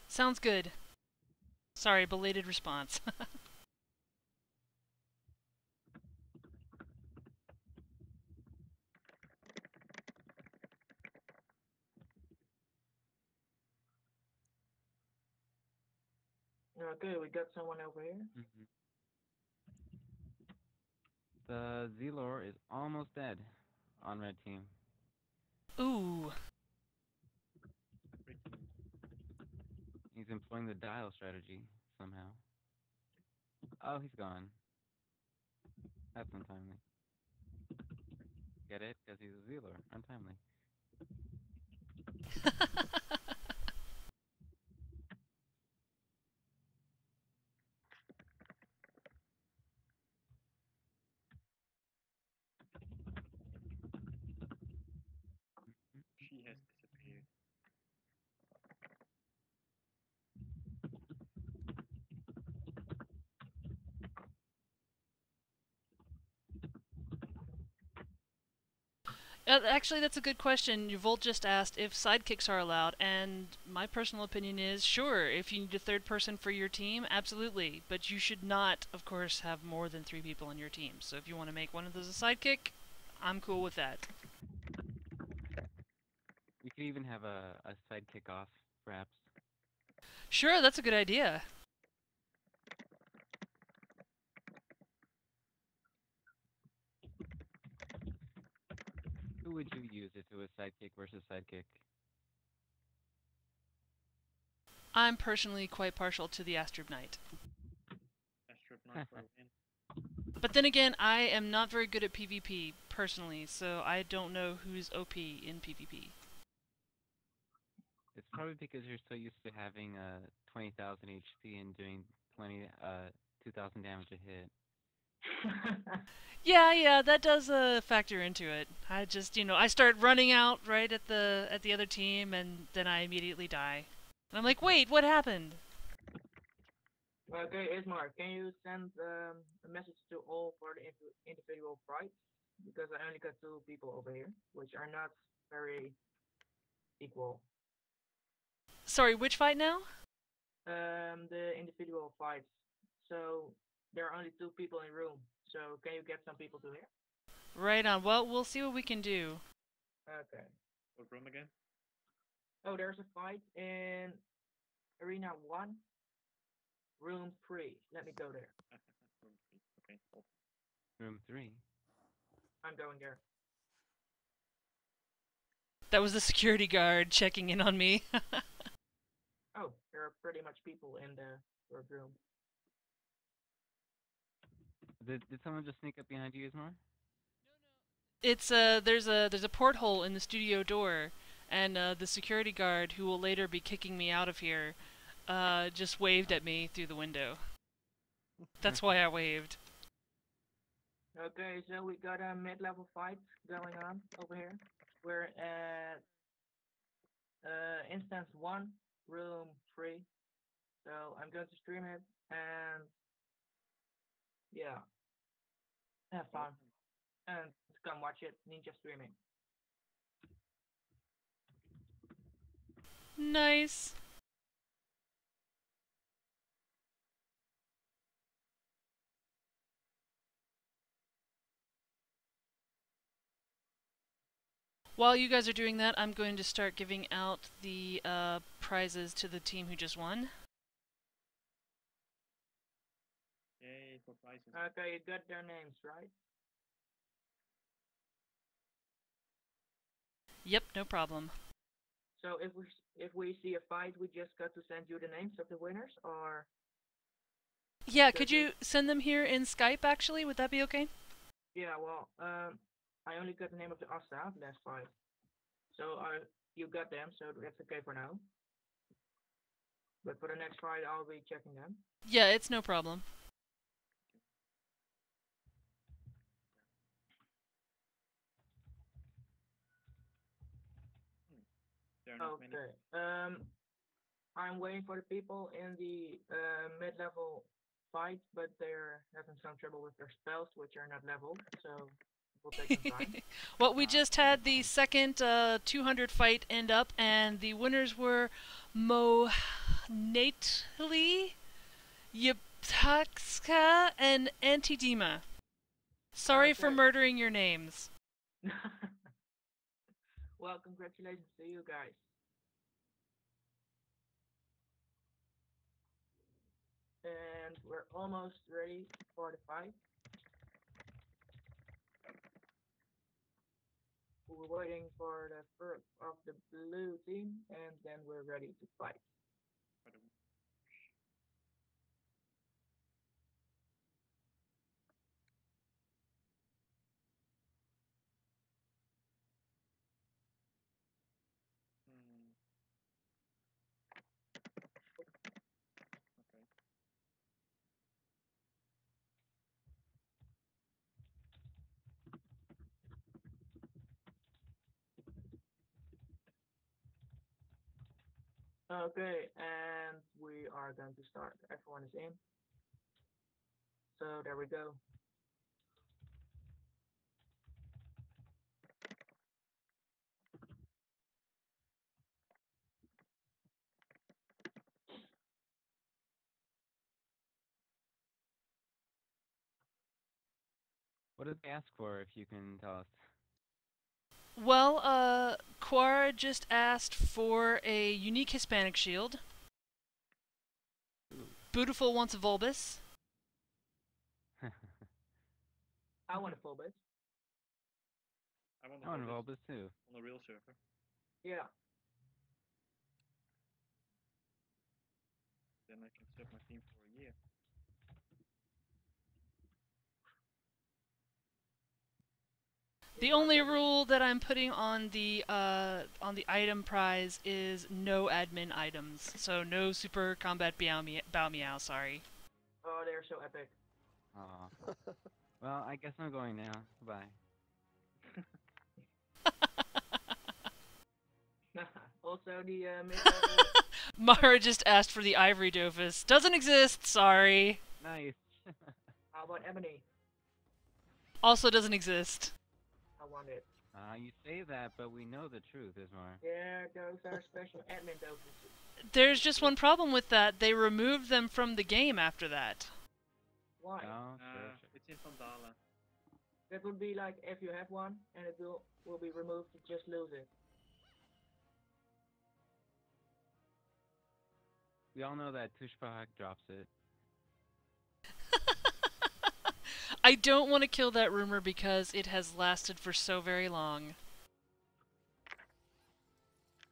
Speaker 4: Sounds good. Sorry, belated response.
Speaker 2: Okay, we got someone over here.
Speaker 1: hmm The Xelor is almost dead on red team.
Speaker 4: Ooh.
Speaker 1: He's employing the dial strategy somehow. Oh, he's gone. That's untimely. Get it? Because he's a Xelor. Untimely.
Speaker 6: She has disappeared.
Speaker 4: Uh, actually, that's a good question. Volt just asked if sidekicks are allowed, and my personal opinion is sure. If you need a third person for your team, absolutely. But you should not, of course, have more than three people on your team. So if you want to make one of those a sidekick, I'm cool with that.
Speaker 1: You could even have a, a sidekick off, perhaps.
Speaker 4: Sure, that's a good idea.
Speaker 1: Who would you use if it was sidekick versus sidekick?
Speaker 4: I'm personally quite partial to the Astrub Knight.
Speaker 6: Astrub Knight for.
Speaker 4: But then again, I am not very good at PvP personally, so I don't know who's OP in PvP.
Speaker 1: It's probably because you're so used to having uh, 20,000 HP and doing 20, uh, 2,000 damage a hit.
Speaker 4: Yeah, yeah, that does uh, factor into it. I just, you know, I start running out right at the at the other team, and then I immediately die. And I'm like, wait, what happened?
Speaker 2: okay, Ismar, can you send um, a message to all for the individual fights? Because I only got two people over here, which are not very equal.
Speaker 4: Sorry, which fight now?
Speaker 2: Um, the individual fights. So there are only two people in the room. So can you get some people to here?
Speaker 4: Right on. Well, we'll see what we can do.
Speaker 2: Okay.
Speaker 6: What room again?
Speaker 2: Oh, there's a fight in Arena 1, Room 3. Let me go there.
Speaker 6: room three. Okay. cool.
Speaker 1: Room 3.
Speaker 2: I'm going there.
Speaker 4: That was the security guard checking in on me.
Speaker 2: Oh, there are pretty much people in the third room.
Speaker 1: Did, did someone just sneak up behind you, Ismar?
Speaker 4: it's uh there's a there's a porthole in the studio door, and uh, the security guard who will later be kicking me out of here, uh, just waved at me through the window. That's why I waved.
Speaker 2: Okay, so we got a mid-level fight going on over here. We're at uh, instance 1, room 3. So I'm going to stream it and yeah, have fun. And come watch it, Ninja streaming.
Speaker 4: Nice. While you guys are doing that, I'm going to start giving out the uh, prizes to the team who just won.
Speaker 6: Yay for prizes.
Speaker 2: Okay, you got their names, right?
Speaker 4: Yep, no problem.
Speaker 2: So if we if we see a fight, we just got to send you the names of the winners, or
Speaker 4: Yeah, could you send them here in Skype actually? Would that be okay?
Speaker 2: yeah, well, um, I only got the name of the Asta last fight, so uh, you got them, so that's okay for now. But for the next fight, I'll be checking them.
Speaker 4: Yeah, it's no problem.
Speaker 6: There are not many.
Speaker 2: Okay. Um, I'm waiting for the people in the uh, mid-level fight, but they're having some trouble with their spells, which are not leveled, so it will take some time.
Speaker 4: well, we just had the second uh, 200 fight end up, and the winners were Mo Nately, Yiptakska, and Antidema. Sorry for murdering your names.
Speaker 2: well, congratulations to you guys. And we're almost ready for the fight. We're waiting for the first of the blue team, and then we're ready to fight.
Speaker 6: Okay,
Speaker 2: and we are going to start. Everyone is in. So there we go.
Speaker 1: What did they ask for, if you can tell us?
Speaker 4: Well, uh, Quara just asked for a unique Hispanic shield. Beautiful wants a Vulbis.
Speaker 2: I want a full bit.
Speaker 6: I want to
Speaker 1: I want
Speaker 6: hold
Speaker 1: to
Speaker 6: this
Speaker 1: this too.
Speaker 6: on the real server.
Speaker 2: Yeah.
Speaker 6: Then I can serve my team for a year.
Speaker 4: The only rule that I'm putting on the uh, on the item prize is no admin items. So no super combat bow, me- bow meow. Sorry.
Speaker 2: Oh, they're so epic.
Speaker 1: Aw. well, I guess I'm going now. Bye.
Speaker 2: also, the uh.
Speaker 4: Mara just asked for the ivory dofus. Doesn't exist. Sorry.
Speaker 1: Nice.
Speaker 2: How about Ebony?
Speaker 4: Also doesn't exist.
Speaker 2: I want it.
Speaker 1: Uh, you say that, but we know the truth, Ismar.
Speaker 2: Yeah, those are special admin dofuses.
Speaker 4: There's just one problem with that. They removed them from the game after that.
Speaker 2: Why?
Speaker 1: Oh,
Speaker 6: Uh,
Speaker 1: sure, sure.
Speaker 6: it's in Vandala.
Speaker 2: That would be like if you have one and it will will be removed, you just lose it.
Speaker 1: We all know that Tushpahak drops it.
Speaker 4: I don't want to kill that rumor because it has lasted for so very long.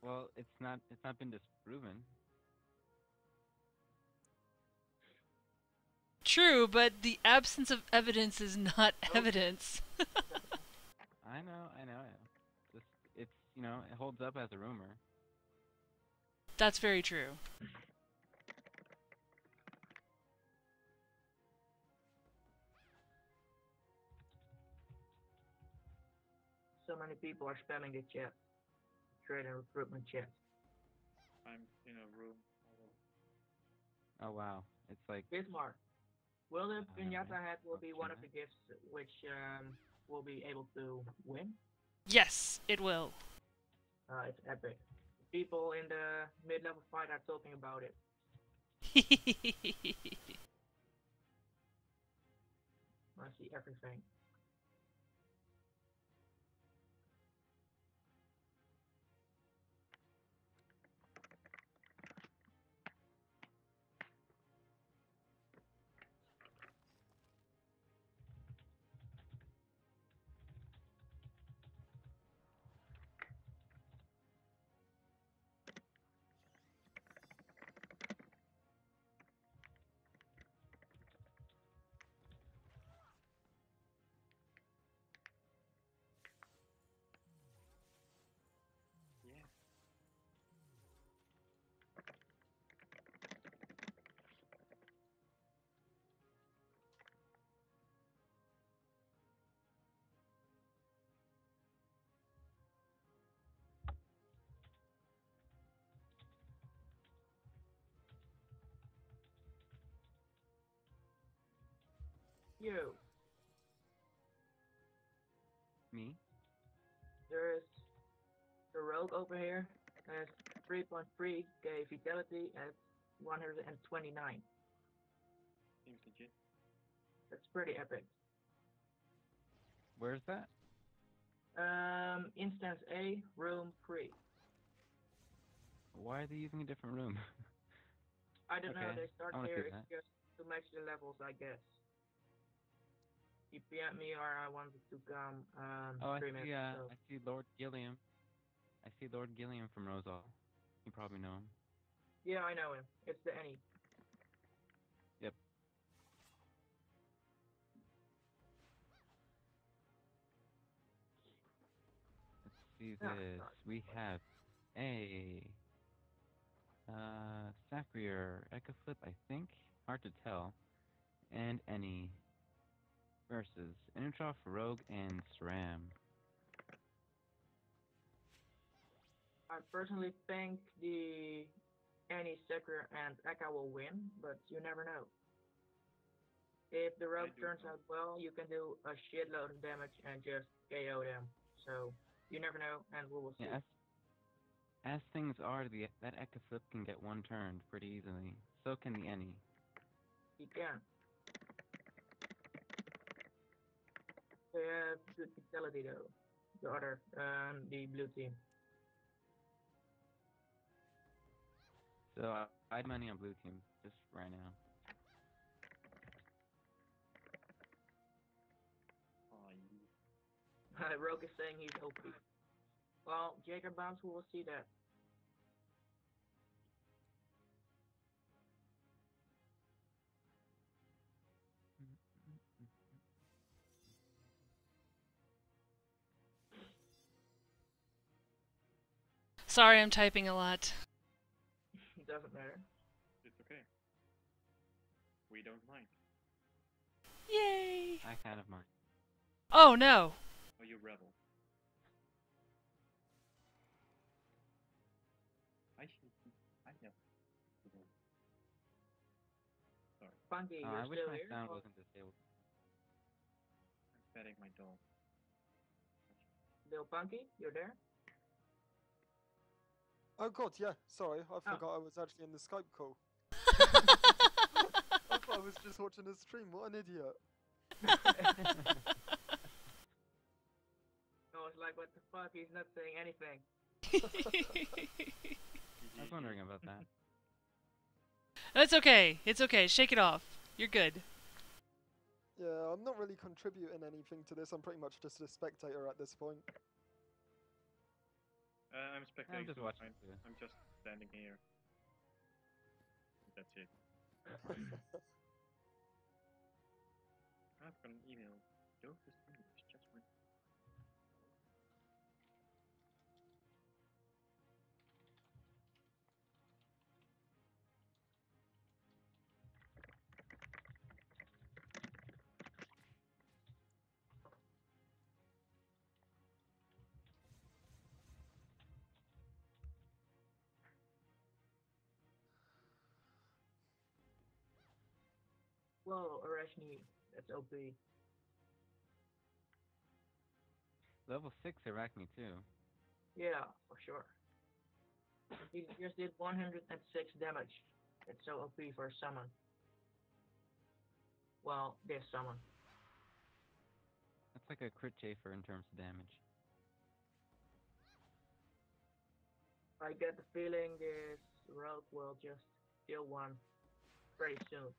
Speaker 1: Well, it's not. It's not been disproven.
Speaker 4: True, but the absence of evidence is not evidence.
Speaker 1: I know. I know. I know. Just, it's you know, it holds up as a rumor.
Speaker 4: That's very true.
Speaker 2: So many people are spamming the chat. Trade and recruitment chat.
Speaker 6: I'm in a room.
Speaker 1: Oh wow, it's like
Speaker 2: Bismarck. Will the pinata hat will be one of the gifts which um, will be able to win?
Speaker 4: Yes, it will.
Speaker 2: Uh, it's epic. People in the mid-level fight are talking about it. I see everything. You.
Speaker 1: Me?
Speaker 2: There's the rogue over here has 3.3 K vitality at 129.
Speaker 6: Seems legit.
Speaker 2: That's pretty epic.
Speaker 1: Where's that?
Speaker 2: Um, instance A, room 3.
Speaker 1: Why are they using a different room?
Speaker 2: I don't know, they start
Speaker 1: I
Speaker 2: here, it's just to match the levels, I guess. He PM'd me or I wanted to come um,
Speaker 1: oh, I see. Uh,
Speaker 2: so.
Speaker 1: I see Lord Gilliam. I see Lord Gilliam from Rosal. You probably know him.
Speaker 2: Yeah, I know him. It's the any.
Speaker 1: Yep. Let's see
Speaker 2: Ah,
Speaker 1: this.
Speaker 2: sorry.
Speaker 1: We have a uh, Sacrier, Ecaflip, I think. Hard to tell. And any versus Enutrof, Rogue, and SRAM.
Speaker 2: I personally think the any Sekir, and Eka will win, but you never know. If the rogue turns
Speaker 6: know.
Speaker 2: out well, you can do a shitload of damage and just KO them. So you never know, and we will see.
Speaker 1: Yeah, as, as things are, the that Ecaflip can get one turned pretty easily. So can the Any.
Speaker 2: He can. They have good vitality though. The other, um, the blue team.
Speaker 1: So uh, I'd money on blue team just right now.
Speaker 6: Oh, you.
Speaker 2: Rogue is saying he's OP. Well, Jacob Bounce, we will see that.
Speaker 4: Sorry, I'm typing a lot.
Speaker 2: Doesn't matter.
Speaker 6: It's okay. We don't mind.
Speaker 4: Yay!
Speaker 1: I kind of mind.
Speaker 4: Oh no!
Speaker 6: Oh, you rebel. I I know. Sorry,
Speaker 2: Funky,
Speaker 1: Uh,
Speaker 2: you're
Speaker 1: I wish my
Speaker 2: here?
Speaker 1: sound wasn't disabled.
Speaker 6: I'm petting my dog.
Speaker 2: Lil Funky, you're there?
Speaker 5: Oh god, yeah. Sorry, I
Speaker 2: Oh.
Speaker 5: forgot I was actually in the Skype call. I thought I was just watching a stream. What an idiot.
Speaker 2: I was like, what the fuck? He's not saying anything.
Speaker 1: I was wondering about that.
Speaker 4: That's okay. It's okay. Shake it off. You're good.
Speaker 5: Yeah, I'm not really contributing anything to this. I'm pretty much just a spectator at this point.
Speaker 6: Uh, I'm spectating.
Speaker 1: I'm just watching.
Speaker 6: I'm,
Speaker 1: too.
Speaker 6: I'm just standing here. That's it. I've got an email. Dofus
Speaker 2: Whoa, Arachne, that's OP.
Speaker 1: Level six Arachne too.
Speaker 2: Yeah, for sure. He just did 106 damage. That's so OP for a summon. Well, this summon.
Speaker 1: That's like a crit chafer in terms of damage.
Speaker 2: I get the feeling this rogue will just kill one pretty soon.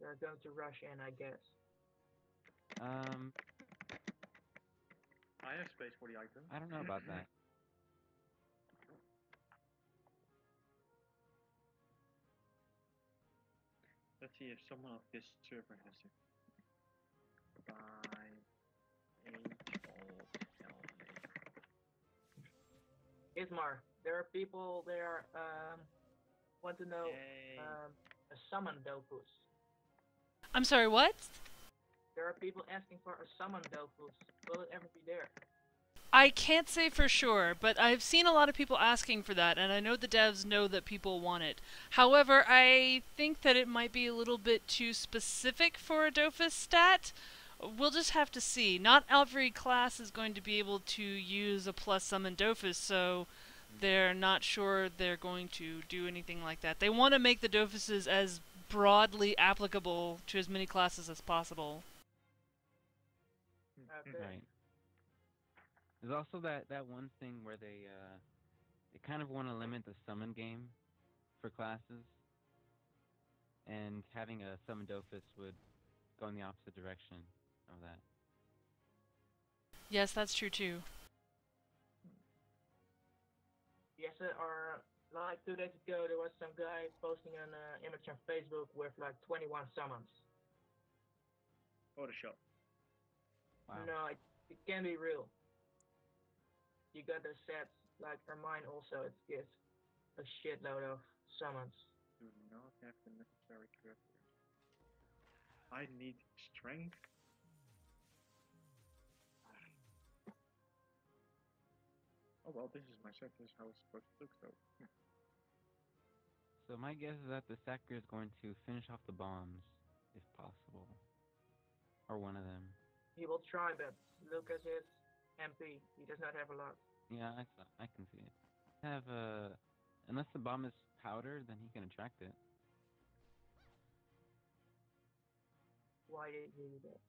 Speaker 2: They're going to rush in, I guess.
Speaker 1: Um,
Speaker 6: I have space for the item.
Speaker 1: I don't know about that.
Speaker 6: Let's see if someone of this server has it. By age of
Speaker 2: Ismar, there are people there um want to know
Speaker 6: Yay.
Speaker 2: um a summon Dofus.
Speaker 4: I'm sorry, what?
Speaker 2: There are people asking for a summon Dofus. Will it ever be there?
Speaker 4: I can't say for sure, but I've seen a lot of people asking for that, and I know the devs know that people want it. However, I think that it might be a little bit too specific for a Dofus stat. We'll just have to see. Not every class is going to be able to use a plus summon Dofus, so they're not sure they're going to do anything like that. They want to make the Dofuses as broadly applicable to as many classes as possible.
Speaker 2: Okay.
Speaker 1: Right. There's also that, that one thing where they uh, they kind of want to limit the summon game for classes, and having a summon Dofus would go in the opposite direction of that.
Speaker 4: Yes, that's true too.
Speaker 2: Yes, sir. Or like two days ago, there was some guy posting an uh, image on Facebook with like 21 summons.
Speaker 6: Photoshop.
Speaker 1: Wow.
Speaker 2: No, it, it can be real. You got the sets like for mine also. It gives a shitload of summons.
Speaker 6: Do not have the necessary characters. I need strength. Oh well, this is my set. This is how it's supposed to look. So
Speaker 1: So my guess is that the Sacker is going to finish off the bombs, if possible, or one of them.
Speaker 2: He will try, but Lucas is MP. He does not have a lot.
Speaker 1: Yeah, I saw, I can see it. Have uh, unless the bomb is powder, then he can attract it.
Speaker 2: Why did he do that?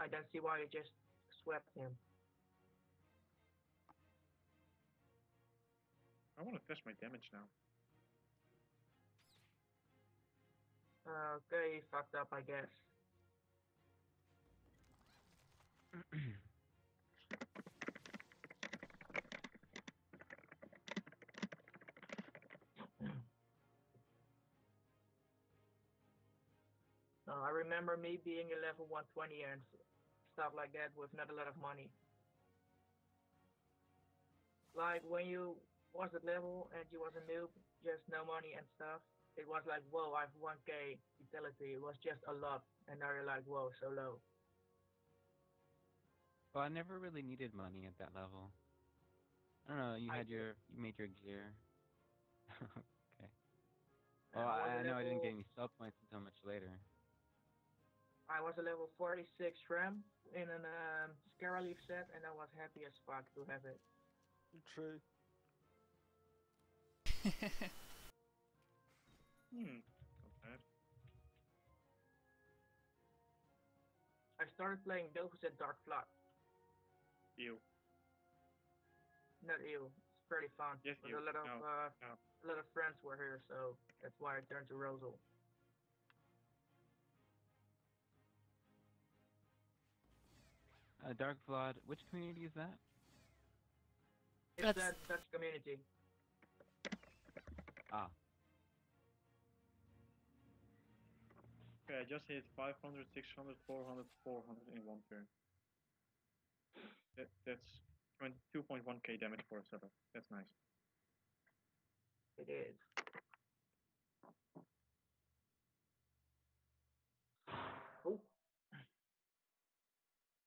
Speaker 2: I don't see why you just swept him.
Speaker 6: I want to test my damage now.
Speaker 2: Okay, fucked up, I guess. Uh, I remember me being a level 120 and stuff like that with not a lot of money. Like when you was at level and you was a noob, just no money and stuff, it was like, whoa, I have 1k utility. It was just a lot. And now you're like, whoa, so low.
Speaker 1: Well, I never really needed money at that level. I don't know. You
Speaker 2: I
Speaker 1: had
Speaker 2: did.
Speaker 1: your, you made your gear. okay. Well,
Speaker 2: I
Speaker 1: I, know I didn't get any sub points until much later.
Speaker 2: I was a level 46 Sram in an um, Scara Leaf set, and I was happy as fuck to have it.
Speaker 5: True.
Speaker 6: Hmm. Not bad.
Speaker 2: I started playing Dofus at Dark Vlad.
Speaker 6: You.
Speaker 2: Not you. It's pretty fun.
Speaker 6: Yes, you.
Speaker 2: a lot of
Speaker 6: No,
Speaker 2: uh,
Speaker 6: no.
Speaker 2: a lot of friends were here, so that's why I turned to Rosal.
Speaker 1: Uh, Dark Vlad, Which community is that?
Speaker 2: It's
Speaker 4: That's-
Speaker 2: that Dutch community.
Speaker 1: Ah,
Speaker 6: Okay, I just hit 500, 600, 400, 400 in one turn. That, that's 2.1k damage for a setup. That's nice.
Speaker 2: It is.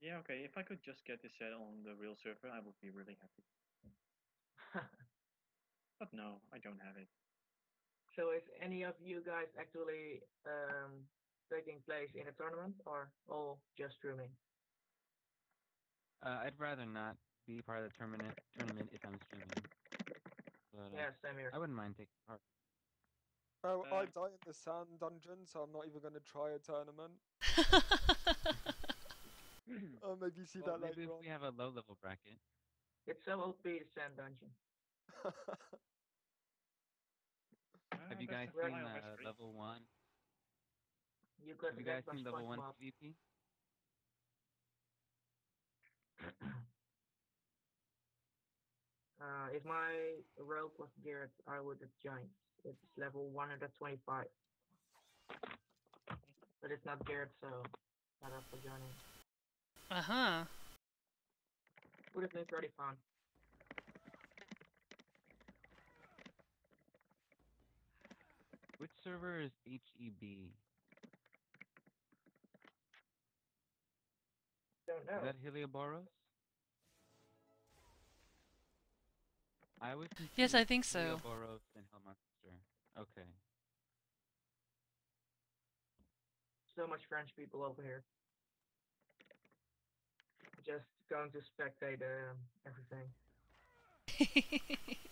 Speaker 6: Yeah, okay. If I could just get this set on the real server, I would be really happy. But no, I don't have it.
Speaker 2: so is any of you guys actually um, taking place in a tournament, or all just streaming?
Speaker 1: uh, I'd rather not be part of the tournament tournament if I'm streaming. But, uh,
Speaker 2: Yeah, same here.
Speaker 1: I wouldn't mind taking part.
Speaker 5: Well,
Speaker 6: Uh,
Speaker 5: I die in the sand dungeon, so I'm not even going to try a tournament. Oh, maybe see
Speaker 1: Well,
Speaker 5: that
Speaker 1: maybe
Speaker 5: later
Speaker 1: if we have a low level bracket.
Speaker 2: It's so OP, the Sand Dungeon.
Speaker 1: Have you guys seen
Speaker 6: fly
Speaker 1: uh, level one?
Speaker 2: You got
Speaker 1: Have you guys
Speaker 2: Xbox
Speaker 1: seen level one
Speaker 2: mod.
Speaker 1: PvP?
Speaker 2: Uh, if my rope was geared, I would have Giants. It's level 125. But it's not geared, so not up for joining.
Speaker 4: Uh huh.
Speaker 2: Would have been pretty fun.
Speaker 1: Which server is HEB?
Speaker 2: don't know.
Speaker 1: Is that Helioboros? I was.
Speaker 4: Yes, I think so.
Speaker 1: Helioboros and Hel Munster. Okay.
Speaker 2: So much French people over here. Just going to spectate um, everything.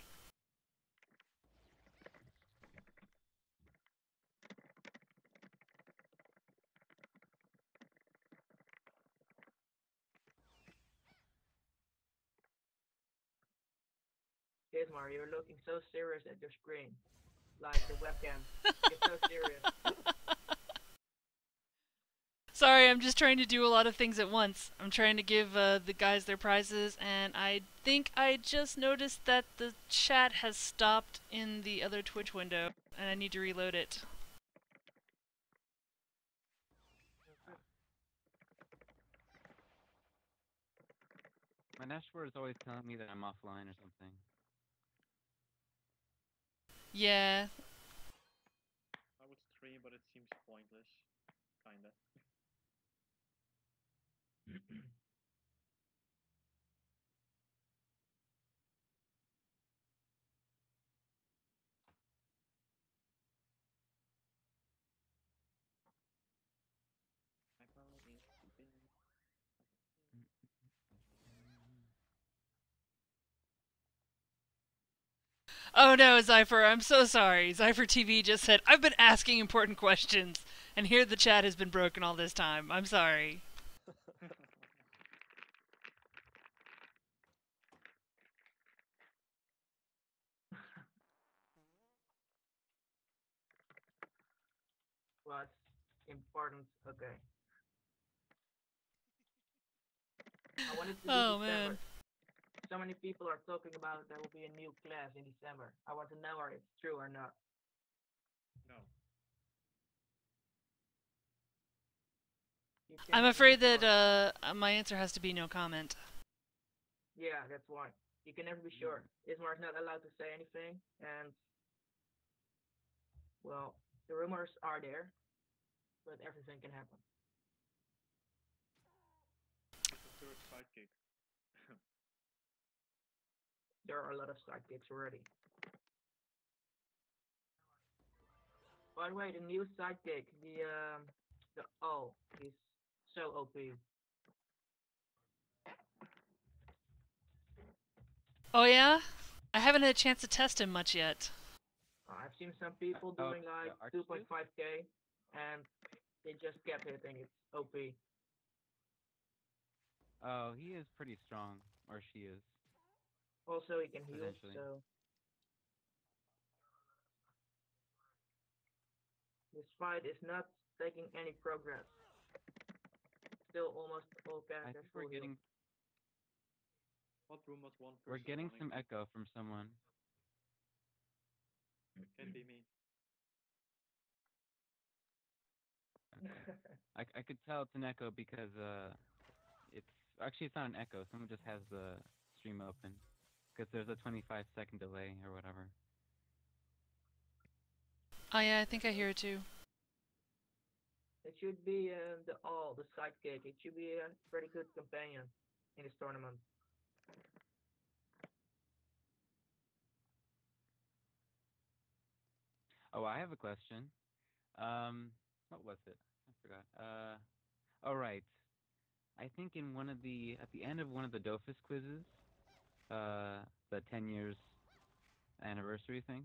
Speaker 2: Ismar, you're looking so serious at your screen. Like the webcam. You're so serious.
Speaker 4: Sorry, I'm just trying to do a lot of things at once. I'm trying to give uh, the guys their prizes, and I think I just noticed that the chat has stopped in the other Twitch window, and I need to reload it.
Speaker 1: My dashboard is always telling me that I'm offline or something.
Speaker 4: Yeah,
Speaker 6: I would stream, but it seems pointless. Hypo is sleeping.
Speaker 4: Oh no, Zypher, I'm so sorry. Zypher TV just said, I've been asking important questions, and here the chat has been broken all this time. I'm sorry.
Speaker 2: What's important? Okay. I wanted to
Speaker 4: oh,
Speaker 2: December.
Speaker 4: man.
Speaker 2: So many people are talking about there will be a new class in December. I want to know if it's true or not.
Speaker 6: No.
Speaker 4: I'm afraid that uh, my answer has to be no comment.
Speaker 2: Yeah, that's why. You can never be sure. Ismar's not allowed to say anything, and well, the rumors are there, but everything can happen.
Speaker 6: Third sidekick.
Speaker 2: There are a lot of sidekicks already. By the way, the new sidekick, the um, the oh, is so OP.
Speaker 4: Oh yeah? I haven't had a chance to test him much yet.
Speaker 2: Uh, I've seen some people
Speaker 1: Oh,
Speaker 2: doing
Speaker 1: the
Speaker 2: like 2.5k, and they just kept hitting. It's OP.
Speaker 1: Oh, he is pretty strong, or she is.
Speaker 2: Also, he can heal, so. This fight is not taking any progress. Still almost all
Speaker 1: I
Speaker 2: characters
Speaker 1: think we're
Speaker 2: full heal.
Speaker 1: getting
Speaker 6: What room was one
Speaker 1: we're getting
Speaker 6: running?
Speaker 1: some echo from someone.
Speaker 6: Can be me.
Speaker 1: I, I could tell it's an echo because uh, it's actually it's not an echo. Someone just has the stream open because there's a 25 second delay or whatever.
Speaker 4: Oh yeah, I think I hear it too.
Speaker 2: It should be uh, the all, the sidekick. It should be a pretty good companion in this tournament.
Speaker 1: Oh, I have a question. Um, what was it? I forgot. Uh, all right. I think in one of the at the end of one of the Dofus quizzes, uh, the 10 years anniversary thing,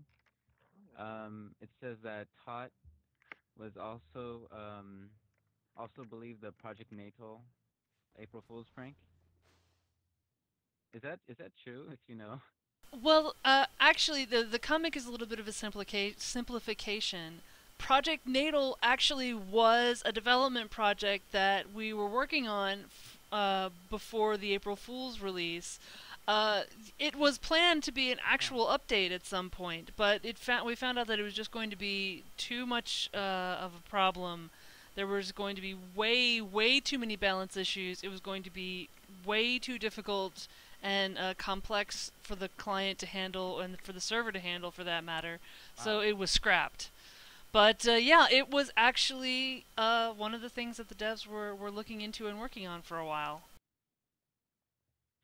Speaker 1: um, it says that Tot was also um, also believed the Project Natal April Fool's prank. Is that is that true? If you know.
Speaker 4: Well, uh, actually, the the comic is a little bit of a simplica- simplification. Project Natal actually was a development project that we were working on uh, before the April Fool's release. Uh, it was planned to be an actual update at some point, but it found we found out that it was just going to be too much uh, of a problem. There was going to be way, way too many balance issues. It was going to be way too difficult and uh, complex for the client to handle and for the server to handle, for that matter. So it was scrapped. But uh, yeah, it was actually uh, one of the things that the devs were, were looking into and working on for a while.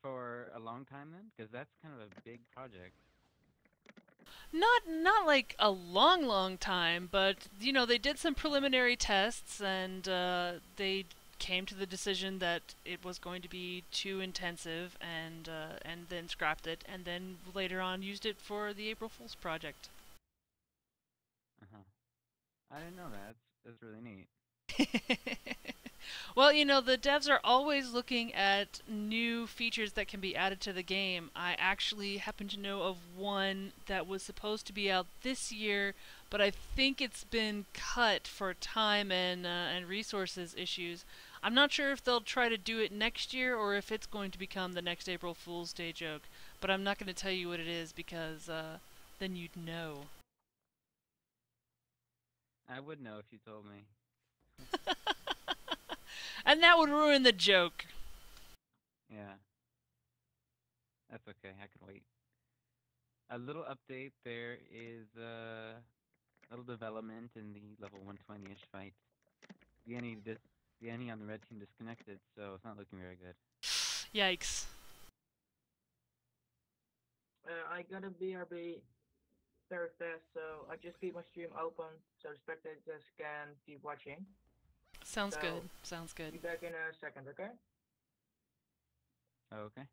Speaker 1: For a long time then, because that's kind of a big project.
Speaker 4: Not not like a long, long time, but you know they did some preliminary tests and uh, they came to the decision that it was going to be too intensive and uh, and then scrapped it and then later on used it for the April Fool's project.
Speaker 1: I didn't know that. That's really neat.
Speaker 4: well, you know, the devs are always looking at new features that can be added to the game. I actually happen to know of one that was supposed to be out this year, but I think it's been cut for time and uh, and resources issues. I'm not sure if they'll try to do it next year or if it's going to become the next April Fool's Day joke. But I'm not going to tell you what it is because uh, then you'd know.
Speaker 1: I would know if you told me.
Speaker 4: and that would ruin the joke.
Speaker 1: Yeah. That's okay. I can wait. A little update. There is a little development in the level 120-ish fight. The enemy, dis- the enemy on the red team disconnected, so it's not looking very good.
Speaker 4: Yikes.
Speaker 2: Uh, I got a BRB very fast, so I just keep my stream open so the spectators can keep watching.
Speaker 4: Sounds
Speaker 2: So,
Speaker 4: good. Sounds good.
Speaker 2: Be back in a second, okay?
Speaker 1: Okay.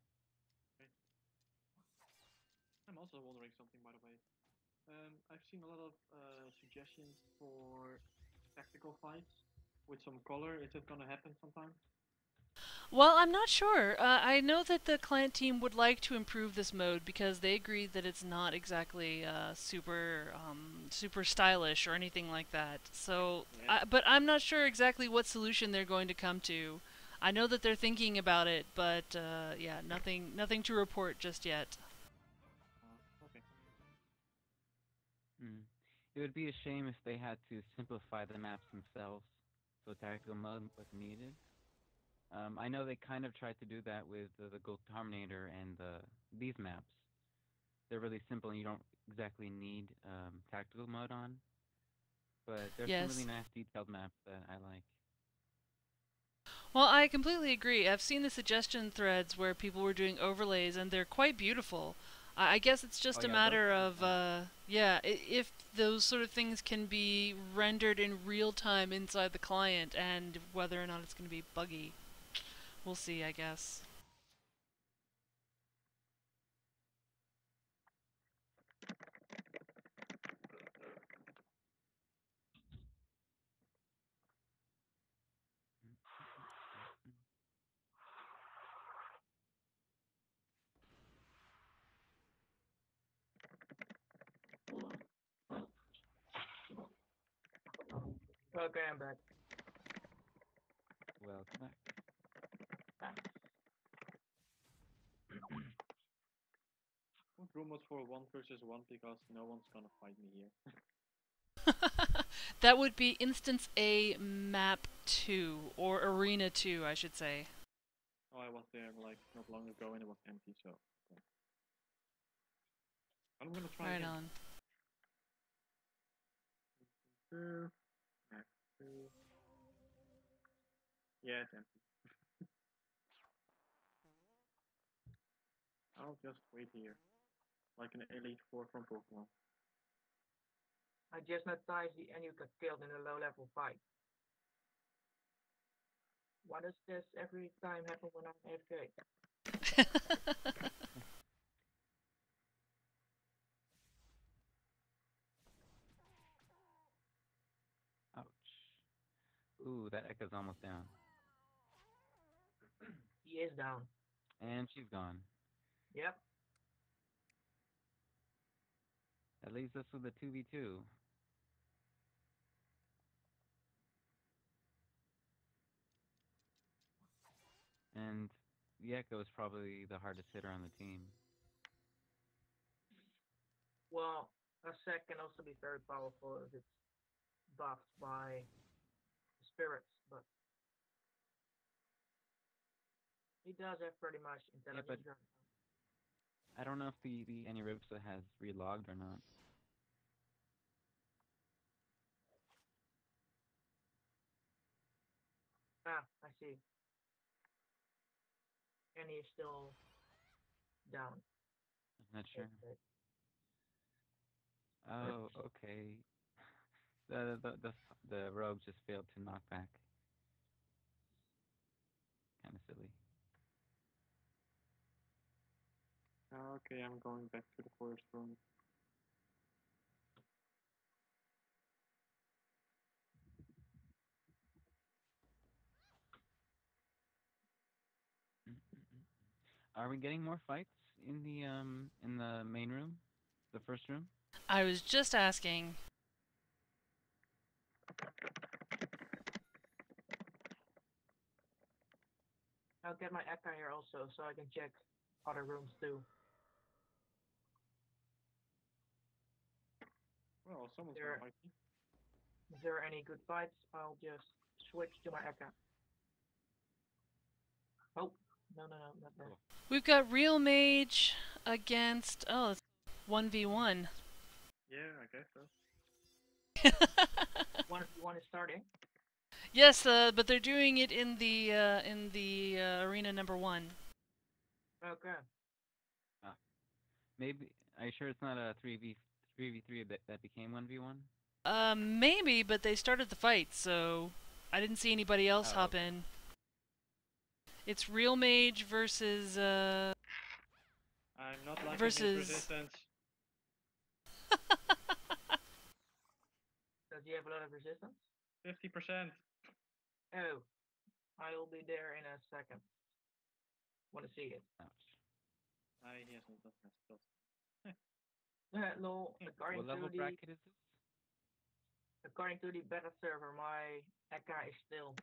Speaker 6: I'm also wondering something, by the way. Um, I've seen a lot of uh, suggestions for tactical fights with some color. Is it gonna happen sometime?
Speaker 4: Well, I'm not sure. Uh, I know that the client team would like to improve this mode because they agree that it's not exactly uh, super um, super stylish or anything like that. So,
Speaker 6: Yeah.
Speaker 4: I, but I'm not sure exactly what solution they're going to come to. I know that they're thinking about it, but uh, yeah, nothing nothing to report just yet.
Speaker 6: Okay.
Speaker 1: Hmm. It would be a shame if they had to simplify the maps themselves, so tactical mode was needed. Um, I know they kind of tried to do that with the, the Gold Terminator and the these maps. They're really simple, and you don't exactly need um, tactical mode on. But there's
Speaker 4: Yes.
Speaker 1: some really nice detailed maps that I like.
Speaker 4: Well, I completely agree. I've seen the suggestion threads where people were doing overlays, and they're quite beautiful. I guess it's just
Speaker 1: Oh,
Speaker 4: a
Speaker 1: yeah,
Speaker 4: matter of, uh, yeah, if those sort of things can be rendered in real time inside the client, and whether or not it's going to be buggy. We'll see, I guess.
Speaker 2: Okay, I'm back.
Speaker 1: Welcome back.
Speaker 6: Rumors for one versus one because no one's gonna fight me here.
Speaker 4: that would be Instance A Map 2, or Arena 2, I should say.
Speaker 6: Oh, I was there like not long ago and it was empty, so. okay. I'm gonna try
Speaker 4: Right
Speaker 6: again.
Speaker 4: on.
Speaker 6: Two, map two. Yeah, it's empty. I'll just wait here, like an Elite Four from Pokemon.
Speaker 2: I just noticed the and you got killed in a low level fight. Why does this every time happen when I'm AFK?
Speaker 1: Ouch. Ooh, that echo's almost down.
Speaker 2: He is down.
Speaker 1: And she's gone.
Speaker 2: Yep.
Speaker 1: That leaves us with a 2v2. And the Echo is probably the hardest hitter on the team.
Speaker 2: Well, a sec can also be very powerful if it's buffed by spirits, but he does have pretty much intelligence. right
Speaker 1: I don't know if the, the Eniripsa has relogged or not.
Speaker 2: Ah, I see. And he's still down.
Speaker 1: I'm not sure. Oh, okay. The the the the rogue just failed to knock back. Kind of silly.
Speaker 6: Okay, I'm going back to the forest room.
Speaker 1: Are we getting more fights in the um in the main room, the first room?
Speaker 4: I was just asking.
Speaker 2: I'll get my Eka here also, so I can check other rooms too.
Speaker 6: Well, someone's
Speaker 2: There-
Speaker 6: gonna fight me.
Speaker 2: If there are any good fights, I'll just switch to my Eka. Oh, no, no, no, not there.
Speaker 4: We've got Real Mage against. Oh, it's 1v1.
Speaker 6: Yeah, I guess so.
Speaker 2: One, v one is starting.
Speaker 4: yes, uh, but they're doing it in the uh, in the uh, arena number one.
Speaker 2: Okay.
Speaker 1: Maybe. Are you sure it's not a three v three v three that that became one v one?
Speaker 4: Uh, maybe, but they started the fight, so I didn't see anybody else
Speaker 1: Oh,
Speaker 4: hop in. It's Real Mage versus. Uh...
Speaker 6: I'm not liking
Speaker 4: Versus-
Speaker 6: resistance.
Speaker 2: Does he have a lot of resistance?
Speaker 6: 50%.
Speaker 2: Oh, I'll be there in a second. Want to see it?
Speaker 1: Ouch.
Speaker 6: He hasn't doesn't have skills.
Speaker 2: Uh, no, according
Speaker 1: What level
Speaker 2: to the
Speaker 1: bracket is this?
Speaker 2: according to the beta server, my Eka is still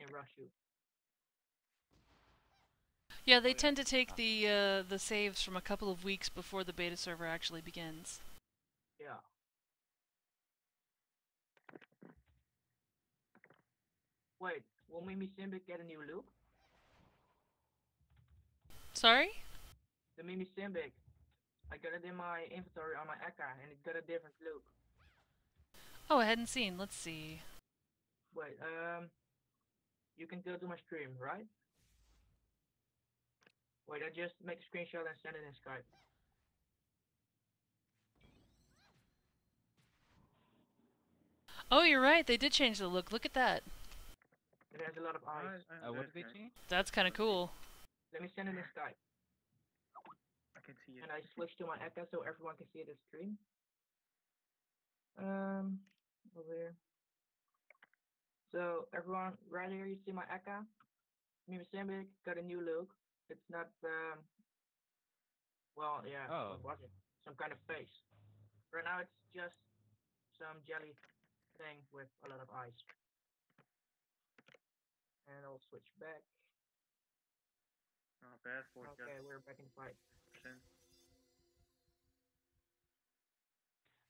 Speaker 2: in Rushu.
Speaker 4: Yeah, they tend to take the uh, the saves from a couple of weeks before the beta server actually begins.
Speaker 2: Yeah. Wait, will Mimi Simbic get a new look?
Speaker 4: Sorry?
Speaker 2: The Mimi Simbic. I got it in my inventory on my Eka and it got a different look.
Speaker 4: Oh, I hadn't seen. Let's see.
Speaker 2: Wait, um, you can go to my stream, right? Wait, I just make a screenshot and send it in Skype.
Speaker 4: Oh, you're right. They did change the look. Look at that.
Speaker 2: It has a lot of eyes.
Speaker 1: Uh, what did they change?
Speaker 4: That's kind of cool.
Speaker 2: Let me send it in Skype.
Speaker 6: I can see it.
Speaker 2: And I switch to my Eka so everyone can see the screen. Um, over here. So everyone, right here, you see my Eka. Mimisymbic got a new look. It's not, um, well, yeah,
Speaker 1: Oh.
Speaker 2: what was it? Some kind of face. Right now, it's just some jelly thing with a lot of eyes. And I'll switch back.
Speaker 6: Not bad for
Speaker 2: Okay, we're back in fight.
Speaker 6: Just.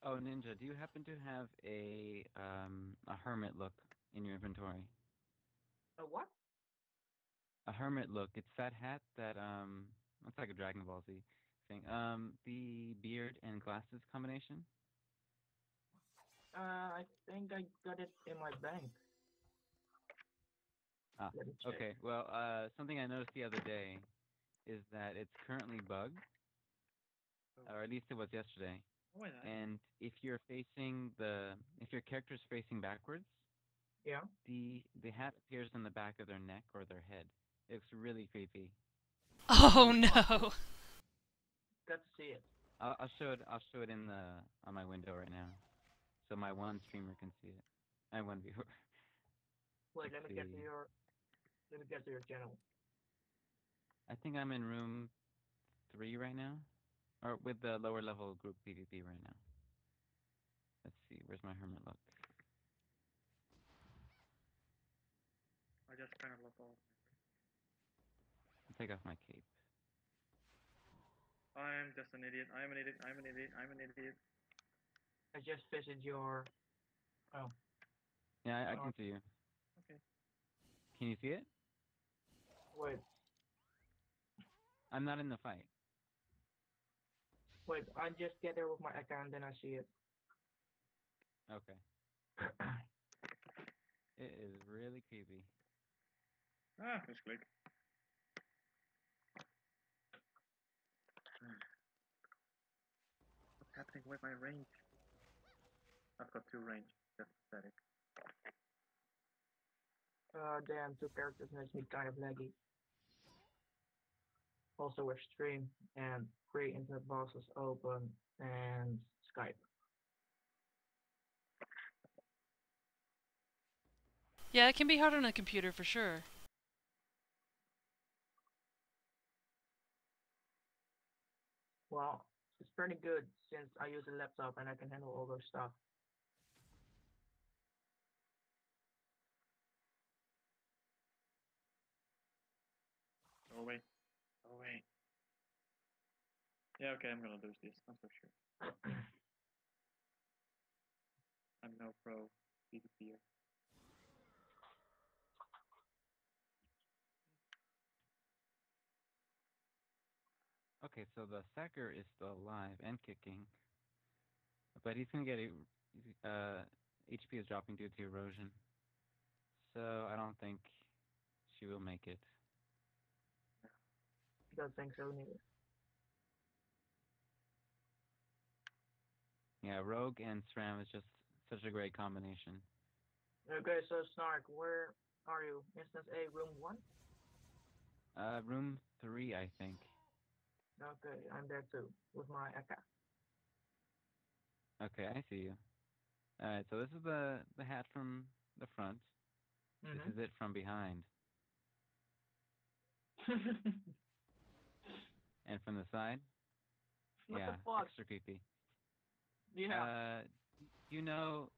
Speaker 1: Oh, Ninja, do you happen to have a um a hermit look in your inventory?
Speaker 2: A what?
Speaker 1: A hermit look. It's that hat that um looks like a Dragon Ball Z thing. Um, the beard and glasses combination.
Speaker 2: Uh, I think I got it in my bank.
Speaker 1: Ah,
Speaker 2: Let me check.
Speaker 1: Okay. Well, uh, something I noticed the other day is that it's currently bugged, oh. or at least it was yesterday.
Speaker 6: Oh, wait,
Speaker 1: And if you're facing the, if your character is facing backwards,
Speaker 2: Yeah.
Speaker 1: the the hat appears on the back of their neck or their head. It looks really creepy.
Speaker 4: Oh no.
Speaker 2: Got to see it.
Speaker 1: I'll, I'll show it. I'll show it in the on my window right now, so my one streamer can see it. My one viewer.
Speaker 2: Wait, let
Speaker 1: Let's
Speaker 2: me get to your. Let me get to your channel.
Speaker 1: I think I'm in room three right now, or with the lower level group PvP right now. Let's see. Where's my hermit look?
Speaker 6: I just kind of look off.
Speaker 1: I'll take off my cape.
Speaker 6: I'm just an idiot. I'm an idiot. I'm an idiot. I'm an idiot.
Speaker 2: I just visited your. Oh,
Speaker 1: Yeah, I, I
Speaker 2: Oh.
Speaker 1: can see you.
Speaker 6: Okay.
Speaker 1: Can you see it?
Speaker 2: wait,
Speaker 1: I'm not in the fight.
Speaker 2: Wait, I just get there with my account, then I see it.
Speaker 1: Okay. it is really creepy.
Speaker 6: Ah, that's click. What's happening with my range? I've got two range. That's pathetic.
Speaker 2: Uh, damn, two characters makes me kind of laggy. Also with stream and free internet bosses open and Skype.
Speaker 4: Yeah, it can be hard on a computer for sure.
Speaker 2: Well, it's pretty good since I use a laptop and I can handle all those stuff.
Speaker 6: Oh, Go away. Go away. Yeah, okay, I'm gonna lose this. I'm so sure. I'm no pro PvPer.
Speaker 1: Okay, so the Sacker is still alive and kicking, but he's gonna get a uh HP is dropping due to erosion, so I don't think she will make it.
Speaker 2: Don't think so neither.
Speaker 1: Yeah, Rogue and Sram is just such a great combination.
Speaker 2: Okay, so Snark, where are you? Instance A, room one?
Speaker 1: Uh, room three, I think.
Speaker 2: Okay, I'm there too, with my AK.
Speaker 1: Okay, I see you. Alright, so this is the the hat from the front.
Speaker 2: Mhm.
Speaker 1: This is it from behind, and from the side.
Speaker 2: what
Speaker 1: yeah,
Speaker 2: the fuck?
Speaker 1: extra creepy.
Speaker 2: Yeah.
Speaker 1: Uh, do you know?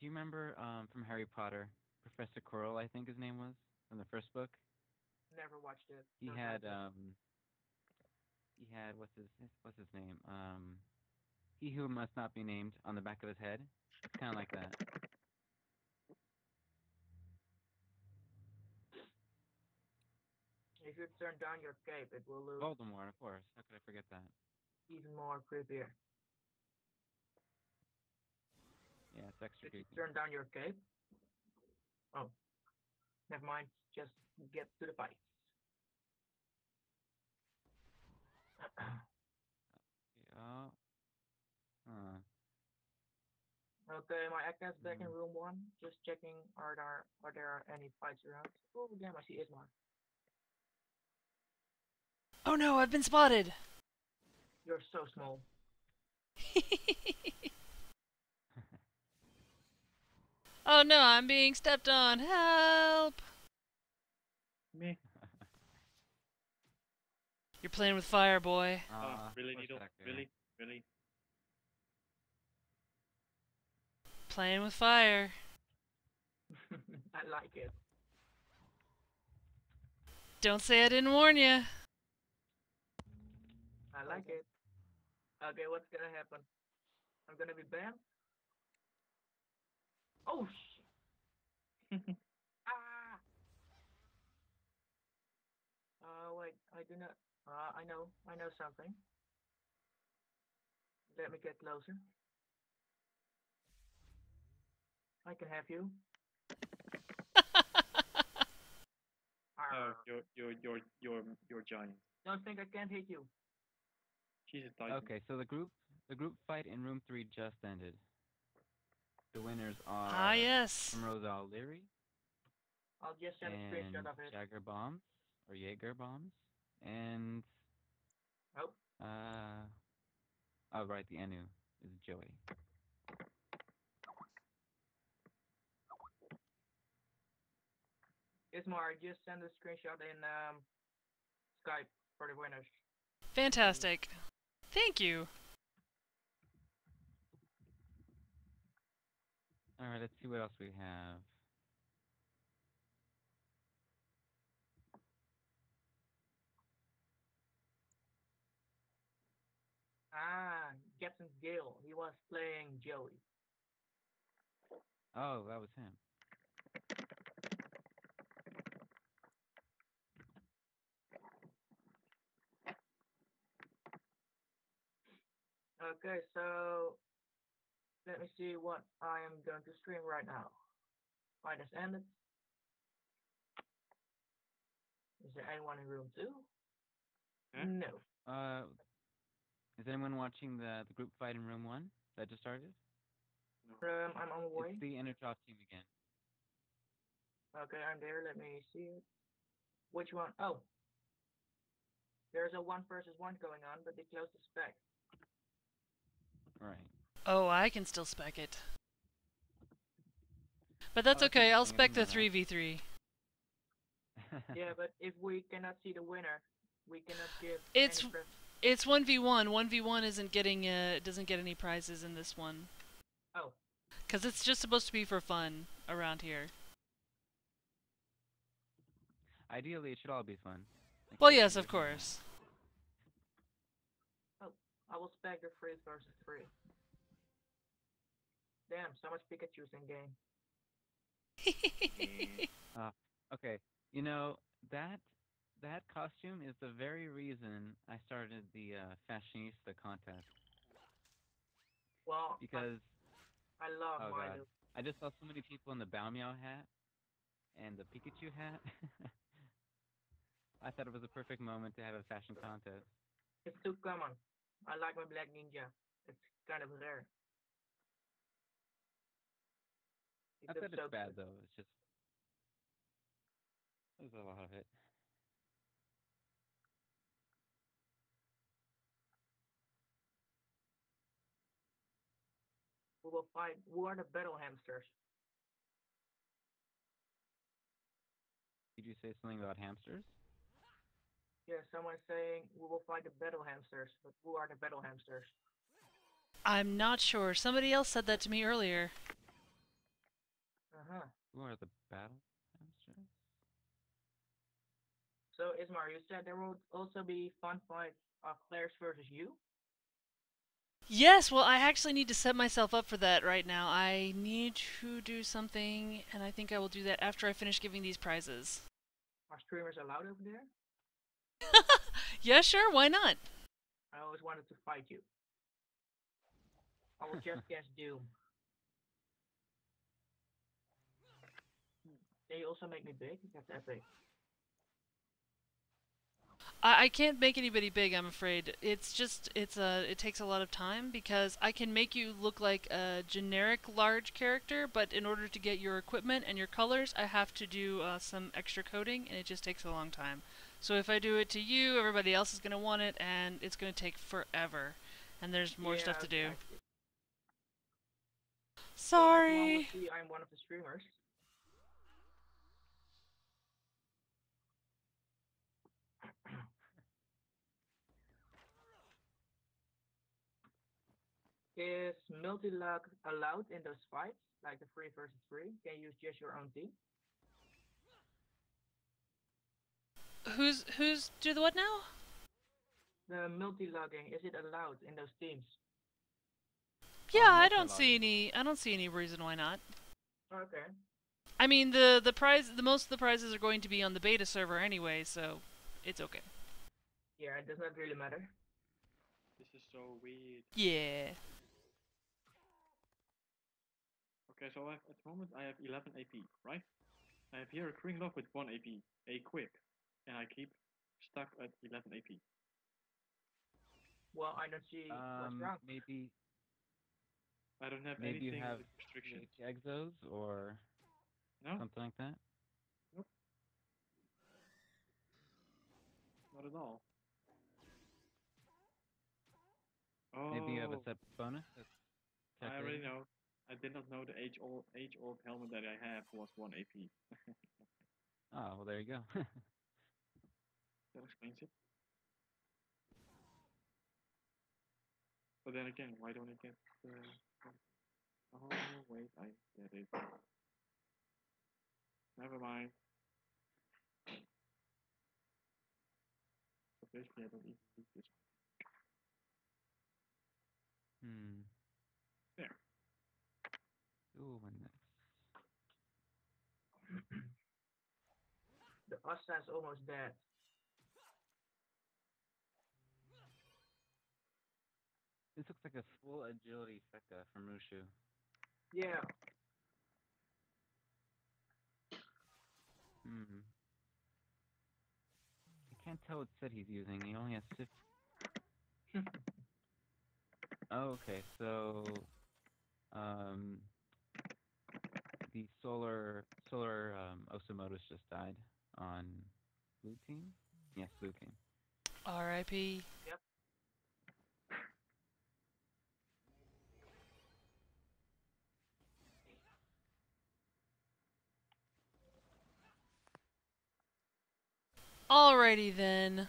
Speaker 1: Do you remember um from Harry Potter, Professor Quirrell? I think his name was from the first book.
Speaker 2: Never watched it.
Speaker 1: He had
Speaker 2: it.
Speaker 1: um. He had what's his what's his name? Um, he who must not be named on the back of his head. Kind of like that.
Speaker 2: If you turn down your cape, it will look
Speaker 1: Voldemort, of course. How could I forget that?
Speaker 2: even more creepier.
Speaker 1: Yeah, it's extra
Speaker 2: If you turn down your cape. Oh. Never mind. Just get to the fight.
Speaker 1: Oh. Huh.
Speaker 2: Okay, my AK's back in
Speaker 1: Mm.
Speaker 2: room one. Just checking are there are there any fights around? Oh damn I see Ismar.
Speaker 4: Oh no, I've been spotted!
Speaker 2: You're so small.
Speaker 4: oh no, I'm being stepped on. Help!
Speaker 6: Me?
Speaker 4: You're playing with fire, boy.
Speaker 6: Oh, really, Needle? Really? Really?
Speaker 4: Playing with fire.
Speaker 2: I like it.
Speaker 4: Don't say I didn't warn you.
Speaker 2: I like it. Okay, what's gonna happen? I'm gonna be banned? Oh sh Ah Uh wait, I do not uh I know, I know something. Let me get closer. I can have you.
Speaker 6: Oh, you're you're you're you're you're giant.
Speaker 2: Don't think I can't hit you.
Speaker 6: She's a titan.
Speaker 1: Okay, so the group the group fight in room three just ended. The winners are
Speaker 4: ah, yes.
Speaker 1: Rosal Leary
Speaker 2: I'll just send a
Speaker 1: and
Speaker 2: screenshot of it.
Speaker 1: Jagger Bombs or Jaeger Bombs and
Speaker 2: Oh,
Speaker 1: uh oh right the Anu is Joey.
Speaker 2: Ismar, just send a screenshot in um Skype for the winners.
Speaker 4: Fantastic. Thank you.
Speaker 1: Alright, let's see what else we have.
Speaker 2: Ah, Captain Gale. He was playing Joey.
Speaker 1: Oh, that was him.
Speaker 2: Okay, so let me see what I am going to stream right now. Fight has ended. Is there anyone in room two?
Speaker 6: Huh?
Speaker 2: No.
Speaker 1: Uh Is anyone watching the the group fight in room one that just started?
Speaker 2: Um, I'm on the way.
Speaker 1: It's the Intertop team again.
Speaker 2: Okay, I'm there. Let me see it. Which one? Oh. There's a one versus one going on, but they closed the spec.
Speaker 1: Right.
Speaker 4: Oh, I can still spec it. But that's
Speaker 1: Oh,
Speaker 4: okay. I'll spec the 3v3.
Speaker 2: yeah, but if we cannot see the winner, we cannot give.
Speaker 4: It's-
Speaker 2: any
Speaker 4: It's 1v1. 1v1 isn't getting uh doesn't get any prizes in this one.
Speaker 2: Oh.
Speaker 4: Cuz it's just supposed to be for fun around here.
Speaker 1: Ideally, it should all be fun. Like,
Speaker 4: Well, yes, of
Speaker 1: be fun.
Speaker 4: course.
Speaker 2: I will spec the three versus three. Damn, so much Pikachu's in game.
Speaker 1: Okay, you know that that costume is the very reason I started the uh, fashionista contest
Speaker 2: Well,
Speaker 1: because
Speaker 2: I, love
Speaker 1: Oh, God. I just saw so many people in the Baomiao hat and the Pikachu hat. I thought it was a perfect moment to have a fashion contest.
Speaker 2: It's too common. I like my Black Ninja. It's kind of rare. It
Speaker 1: Not
Speaker 2: looks
Speaker 1: that it's bad though. It's just there's a lot of it.
Speaker 2: We will find Who are the battle hamsters?
Speaker 1: Did you say something about hamsters?
Speaker 2: Yeah, someone's saying we will find the battle hamsters, but who are the battle hamsters?
Speaker 4: I'm not sure. Somebody else said that to me earlier.
Speaker 2: Uh huh.
Speaker 1: Who are the battle hamsters?
Speaker 2: So Ismar, you said there will also be fun fights of players versus you.
Speaker 4: Yes, well, I actually need to set myself up for that right now. I need to do something, and I think I will do that after I finish giving these prizes.
Speaker 2: Are streamers allowed over there?
Speaker 4: yeah, sure, why not?
Speaker 2: I always wanted to fight you. I will just guess Doom. They also make me big. That's epic.
Speaker 4: I, I can't make anybody big, I'm afraid. It's just it's a it takes a lot of time because I can make you look like a generic large character, but in order to get your equipment and your colors, I have to do uh, some extra coding, and it just takes a long time. So if I do it to you, everybody else is gonna want it, and it's gonna take forever. And there's more
Speaker 2: Yeah,
Speaker 4: stuff to do.
Speaker 2: exactly.
Speaker 4: Sorry.
Speaker 2: I'm one of the streamers. Is multi-log allowed in those fights, like the three versus three? Can you use just your own team?
Speaker 4: Who's who's do the what now?
Speaker 2: The multi-logging, is it allowed in those teams?
Speaker 4: Yeah, I don't see any. I don't see any reason why not.
Speaker 2: Okay.
Speaker 4: I mean, the the prize, the most of the prizes are going to be on the beta server anyway, so it's okay.
Speaker 2: Yeah, it does not really matter.
Speaker 6: This is so weird.
Speaker 4: Yeah.
Speaker 6: Okay, so I have, at the moment I have 11 AP, right? I have here a Kringlove with 1 AP, a quick, and I keep stuck at 11 AP.
Speaker 2: Well, I don't see what's
Speaker 1: Um,
Speaker 2: wrong.
Speaker 1: maybe
Speaker 6: I don't have
Speaker 1: maybe you
Speaker 6: anything
Speaker 1: have
Speaker 6: with restrictions.
Speaker 1: PH exos or
Speaker 6: No,
Speaker 1: something like that. Nope.
Speaker 6: not at all. Oh,
Speaker 1: Maybe you have a set bonus.
Speaker 6: I already know. I did not know the age old age old helmet that I have was 1 AP.
Speaker 1: Oh well, there you go.
Speaker 6: That explains it. But then again, why don't I get the... Oh, wait, I get it. Never mind. So basically, I don't even need this.
Speaker 1: hmm. And this.
Speaker 2: The Ossa is almost dead.
Speaker 1: This looks like a full agility Feca from Rushu.
Speaker 2: Yeah.
Speaker 1: Hmm. I can't tell what set he's using. He only has six. Oh, okay. So, um, the solar solar um, Osamodas just died on blue team. Yes, blue team.
Speaker 4: R.I.P. Yep. Alrighty then.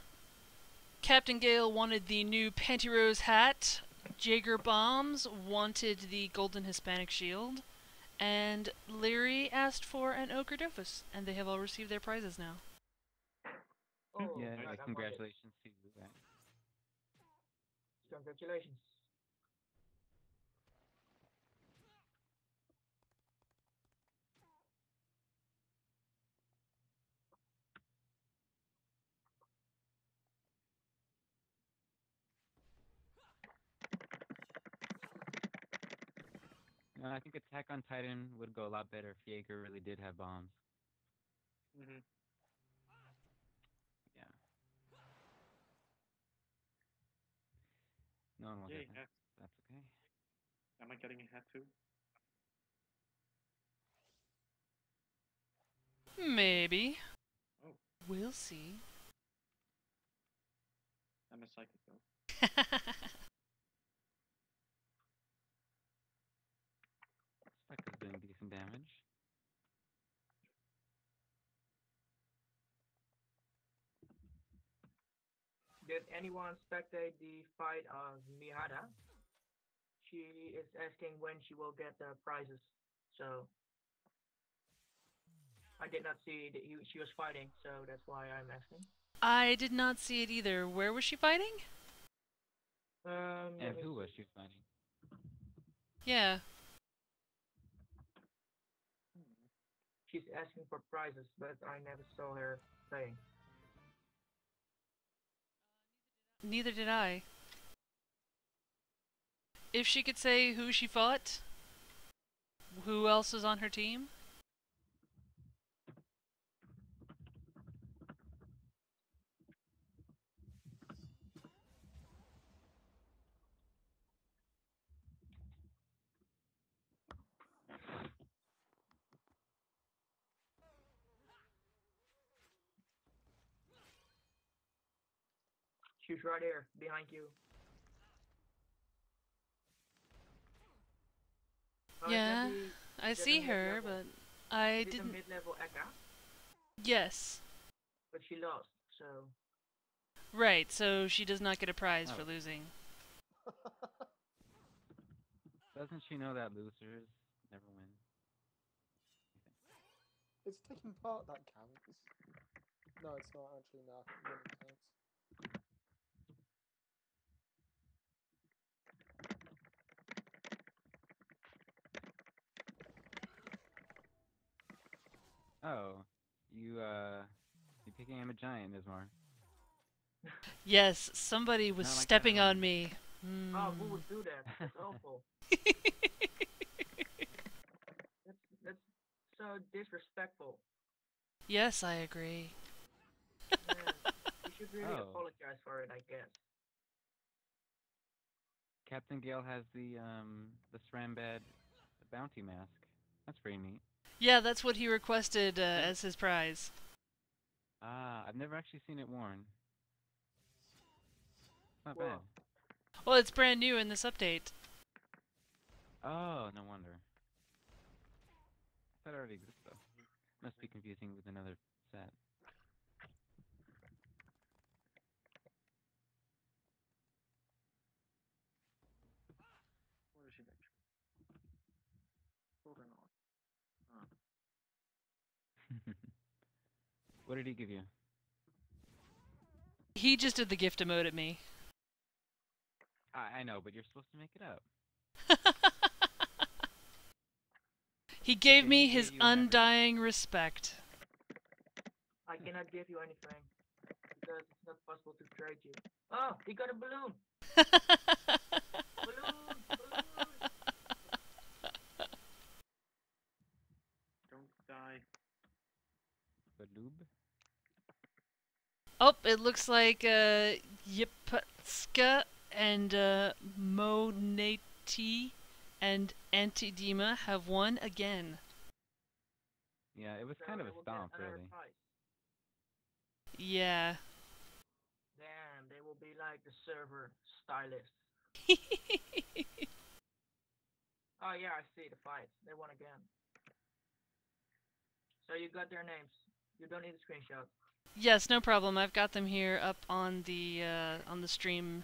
Speaker 4: Captain Gale wanted the new Pantyhose hat. Jaeger Bombs wanted the Golden Hispanic Shield. And Leary asked for an Ochre Dofus. And they have all received their prizes now.
Speaker 2: Oh,
Speaker 1: yeah,
Speaker 2: right,
Speaker 1: yeah,
Speaker 2: I want it.
Speaker 1: congratulations to you.
Speaker 2: Congratulations.
Speaker 1: I think Attack on Titan would go a lot better if Jaeger really did have bombs.
Speaker 6: Mm-hmm.
Speaker 1: Yeah. No one will
Speaker 6: Yay,
Speaker 1: get that. That's okay.
Speaker 6: Am I getting a hat too?
Speaker 4: Maybe.
Speaker 6: Oh.
Speaker 4: We'll see.
Speaker 6: I'm a psychic though.
Speaker 1: is damage.
Speaker 2: Did anyone spectate the fight of Mihara? She is asking when she will get the prizes. So I did not see that he, she was fighting, so that's why I'm asking.
Speaker 4: I did not see it either. Where was she fighting?
Speaker 2: Um,
Speaker 1: And who was she fighting?
Speaker 4: Yeah.
Speaker 2: She's asking for prizes, but I never saw her playing.
Speaker 4: Neither did I. If she could say who she fought, who else was on her team?
Speaker 2: She's right here, behind you. Oh,
Speaker 4: Yeah,
Speaker 2: the-
Speaker 4: I see her,
Speaker 2: mid-level?
Speaker 4: but I
Speaker 2: is it the
Speaker 4: didn't.
Speaker 2: mid-level Eka,
Speaker 4: Yes.
Speaker 2: but she lost, so
Speaker 4: Right, so she does not get a prize for
Speaker 1: Oh.
Speaker 4: losing.
Speaker 1: Doesn't she know that losers never win?
Speaker 5: It's taking part that counts. No, it's not actually. No, winning counts.
Speaker 1: Oh, you uh, you picking him a giant, Ismar?
Speaker 4: Yes, somebody was
Speaker 1: like
Speaker 4: stepping
Speaker 1: that.
Speaker 4: on me.
Speaker 2: oh, who
Speaker 4: Hmm.
Speaker 2: would do that? That's awful. That's that's so disrespectful.
Speaker 4: yes, I agree.
Speaker 2: Man, you should really
Speaker 1: Oh.
Speaker 2: apologize for it, I guess.
Speaker 1: Captain Gale has the um the Srambad bounty mask. That's pretty neat.
Speaker 4: Yeah, that's what he requested uh, as his prize.
Speaker 1: Ah, I've never actually seen it worn. Not
Speaker 2: Well,
Speaker 1: bad.
Speaker 4: Well, it's brand new in this update.
Speaker 1: Oh, no wonder. It already exists though. Must be confusing with another set.
Speaker 6: What is she like? Hold on. Ah.
Speaker 1: What did he give you?
Speaker 4: He just did the gift emote at me.
Speaker 1: I, I know, but you're supposed to make it up.
Speaker 4: he gave
Speaker 1: Okay,
Speaker 4: me
Speaker 1: he
Speaker 4: his
Speaker 1: gave you
Speaker 4: undying respect.
Speaker 2: I cannot give you anything because it's not possible to trade you. Oh, he got a balloon. Balloon, balloon.
Speaker 6: Don't die.
Speaker 1: Baloob?
Speaker 4: oh, it looks like uh, Yiputska and uh, Monati and Antidema have won again.
Speaker 1: Yeah, it was
Speaker 2: So
Speaker 1: kind of a stomp, really.
Speaker 2: prize.
Speaker 4: Yeah.
Speaker 2: Damn, they will be like the server stylist. Oh yeah, I see the fight. They won again. So you got their names. You don't need a screenshot.
Speaker 4: yes, no problem. I've got them here up on the uh, on the stream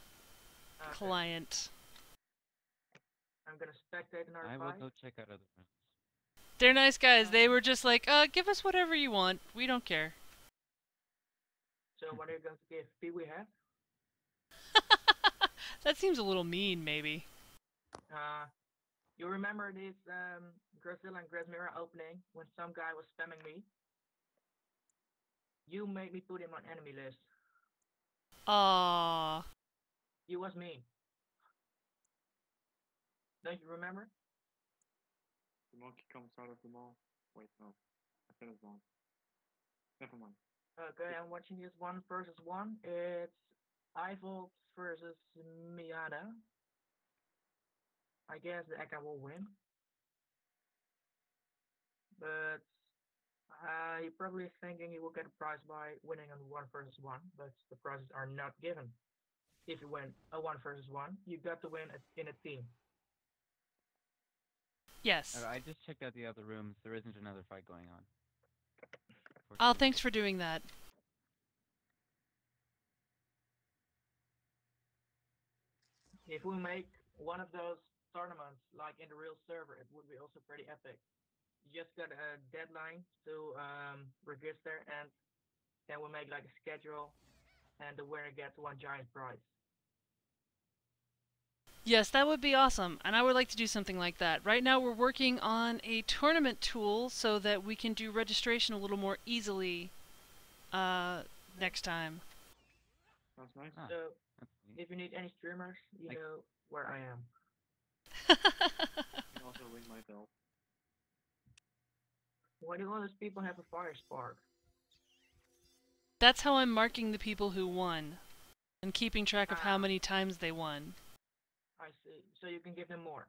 Speaker 2: Okay.
Speaker 4: client.
Speaker 2: I'm gonna spectate another
Speaker 1: I will go check out other rooms.
Speaker 4: They're nice guys. They were just like, uh, give us whatever you want. We don't care.
Speaker 2: So what are you going to give? Pee Wee hat?
Speaker 4: that seems a little mean, maybe.
Speaker 2: Uh, you remember this um, Godzilla and Grazmira opening when some guy was spamming me? You made me put him on enemy list.
Speaker 4: Aww.
Speaker 2: You was me. Don't you remember?
Speaker 6: The monkey comes out of the mall. Wait, no. I said it wrong. Never mind.
Speaker 2: Okay, I'm watching this one versus one. It's Eiffel versus Miata. I guess the Eka will win. But uh, he probably thinking you will get a prize by winning on one versus one, but the prizes are not given. If you win a one versus one, you got to win in a team.
Speaker 4: Yes.
Speaker 1: I just checked out the other rooms. There isn't another fight going on.
Speaker 4: Oh, thanks for doing that.
Speaker 2: If we make one of those tournaments like in the real server, it would be also pretty epic. You just got a deadline to um, register, and then we make like a schedule, and the winner gets one giant prize.
Speaker 4: Yes, that would be awesome, and I would like to do something like that. Right now, we're working on a tournament tool so that we can do registration a little more easily uh, next time.
Speaker 6: Sounds nice.
Speaker 1: Ah,
Speaker 2: So
Speaker 1: that's
Speaker 2: if you need any streamers, you
Speaker 1: Like-
Speaker 2: know where I am.
Speaker 6: You can also ring my bell.
Speaker 2: Why do all those people have a fire spark?
Speaker 4: That's how I'm marking the people who won and keeping track of how
Speaker 2: Ah.
Speaker 4: many times they won.
Speaker 2: I see. So you can give them more.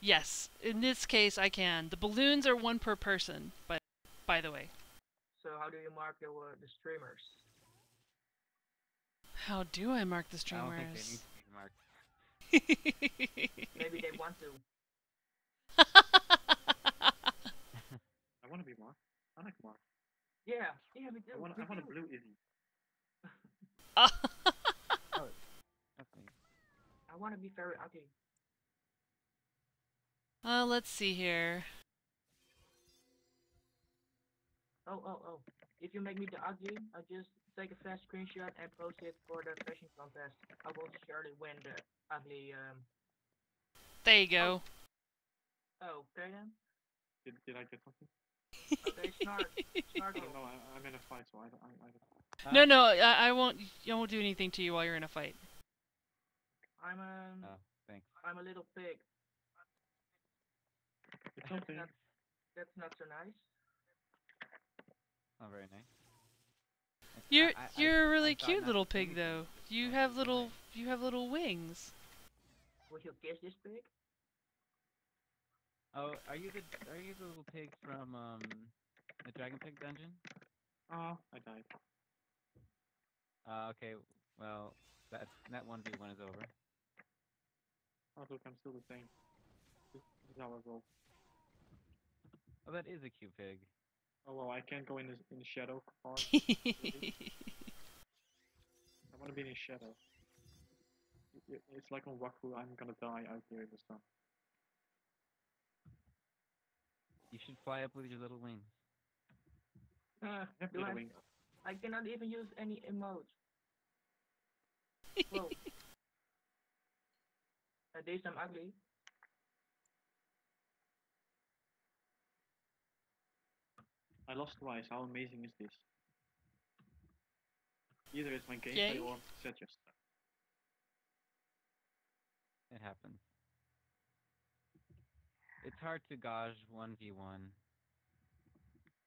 Speaker 4: Yes, in this case, I can. The balloons are one per person, but by the way.
Speaker 2: So how do you mark the uh, the streamers?
Speaker 4: How do I mark the
Speaker 1: I don't think they need
Speaker 4: streamers?
Speaker 1: to be marked.
Speaker 2: Maybe they want to.
Speaker 6: Want to be Mark. I like Mark.
Speaker 2: Yeah, yeah, me
Speaker 6: I
Speaker 2: too.
Speaker 6: want,
Speaker 2: me
Speaker 6: I want a
Speaker 2: too.
Speaker 6: blue Izzy.
Speaker 1: That's neat.
Speaker 2: I want to be very ugly.
Speaker 4: uh, let's see here.
Speaker 2: Oh, oh, oh. If you make me the ugly, I'll just take a fast screenshot and post it for the fashion contest. I will surely win the ugly, um...
Speaker 4: There you go.
Speaker 2: Oh, okay then.
Speaker 6: Did, did I get something?
Speaker 2: Okay, Snark. Snark.
Speaker 6: Oh, no, I, I'm in a fight, so I, don't- I, I don't.
Speaker 4: No, no, I, I won't. I won't do anything to you while you're in a fight.
Speaker 2: I'm um,
Speaker 1: Oh, thanks.
Speaker 2: I'm a little pig.
Speaker 6: It's
Speaker 2: That's not, that's not so nice.
Speaker 1: Not very nice.
Speaker 4: You're
Speaker 1: I- I-
Speaker 4: you're a
Speaker 1: I
Speaker 4: really
Speaker 1: thought
Speaker 4: cute little pig though. You have little you have little wings.
Speaker 2: Would you kiss this pig?
Speaker 1: Oh, are you the are you the little pig from um the Dragon Pig dungeon?
Speaker 6: Oh, I died.
Speaker 1: Uh, okay. Well, that that one v one is over.
Speaker 6: Oh, look, I'm still the same. This, this is how I roll.
Speaker 1: Oh, that is a cute pig.
Speaker 6: Oh, well, I can't go in the, in the shadow part. I want to be in the shadow. I- i- It's like on Wakfu, I'm gonna die out here in the sun.
Speaker 1: You should fly up with your little wings.
Speaker 2: Uh,
Speaker 6: I little
Speaker 2: I,
Speaker 6: wings.
Speaker 2: I cannot even use any emotes. Whoa. At least I'm ugly.
Speaker 6: I lost twice. How amazing is this? Either it's my gameplay
Speaker 4: Yay.
Speaker 6: or Setchest.
Speaker 1: It happens. It's hard to gauge one v one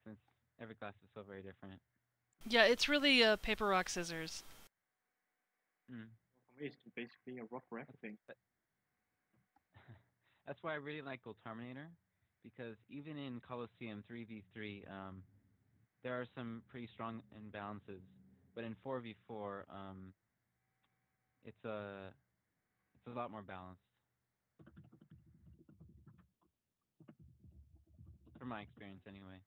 Speaker 1: since every class is so very different.
Speaker 4: yeah, it's really uh, paper rock scissors.
Speaker 1: Mm.
Speaker 6: It's basically a rock for everything.
Speaker 1: That's why I really like Gold Terminator, because even in Kolizeum 3v3, um, there are some pretty strong imbalances, but in 4v4, um, it's a it's a lot more balanced. From my experience, anyway.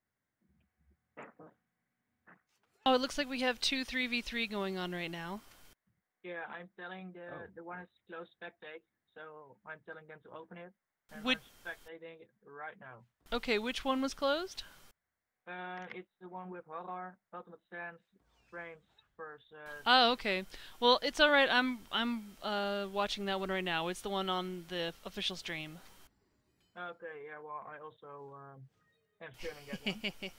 Speaker 4: Oh, it looks like we have two 3v3 going on right now.
Speaker 2: Yeah, I'm telling the
Speaker 1: Oh.
Speaker 2: the one is closed spectate, so I'm telling them to open it. And
Speaker 4: Which-
Speaker 2: I'm spectating it right now.
Speaker 4: Okay, which one was closed?
Speaker 2: Uh, it's the one with horror, ultimate sense, frames versus.
Speaker 4: Oh, okay. Well, it's all right. I'm I'm uh watching that one right now. It's the one on the official stream.
Speaker 2: Okay, yeah. Well, I also um, am streaming that one.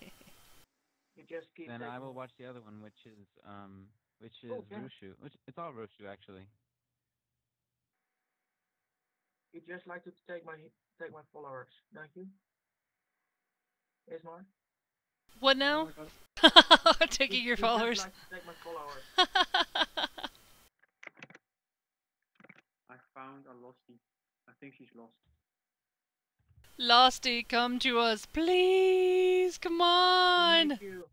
Speaker 2: You just keep.
Speaker 1: Then I will watch the other one, which is um, which is
Speaker 2: Oh, yeah.
Speaker 1: Rushu. Which it's all Rushu actually.
Speaker 2: You just like to take my take my followers, don't you? more.
Speaker 4: what
Speaker 6: Oh
Speaker 4: now?
Speaker 6: my God.
Speaker 4: Taking
Speaker 2: You-
Speaker 4: your
Speaker 2: you just
Speaker 4: followers.
Speaker 2: like to take my followers.
Speaker 6: I found a losty. I think she's lost.
Speaker 4: Losty, come to us, please. Come on.
Speaker 2: Thank you.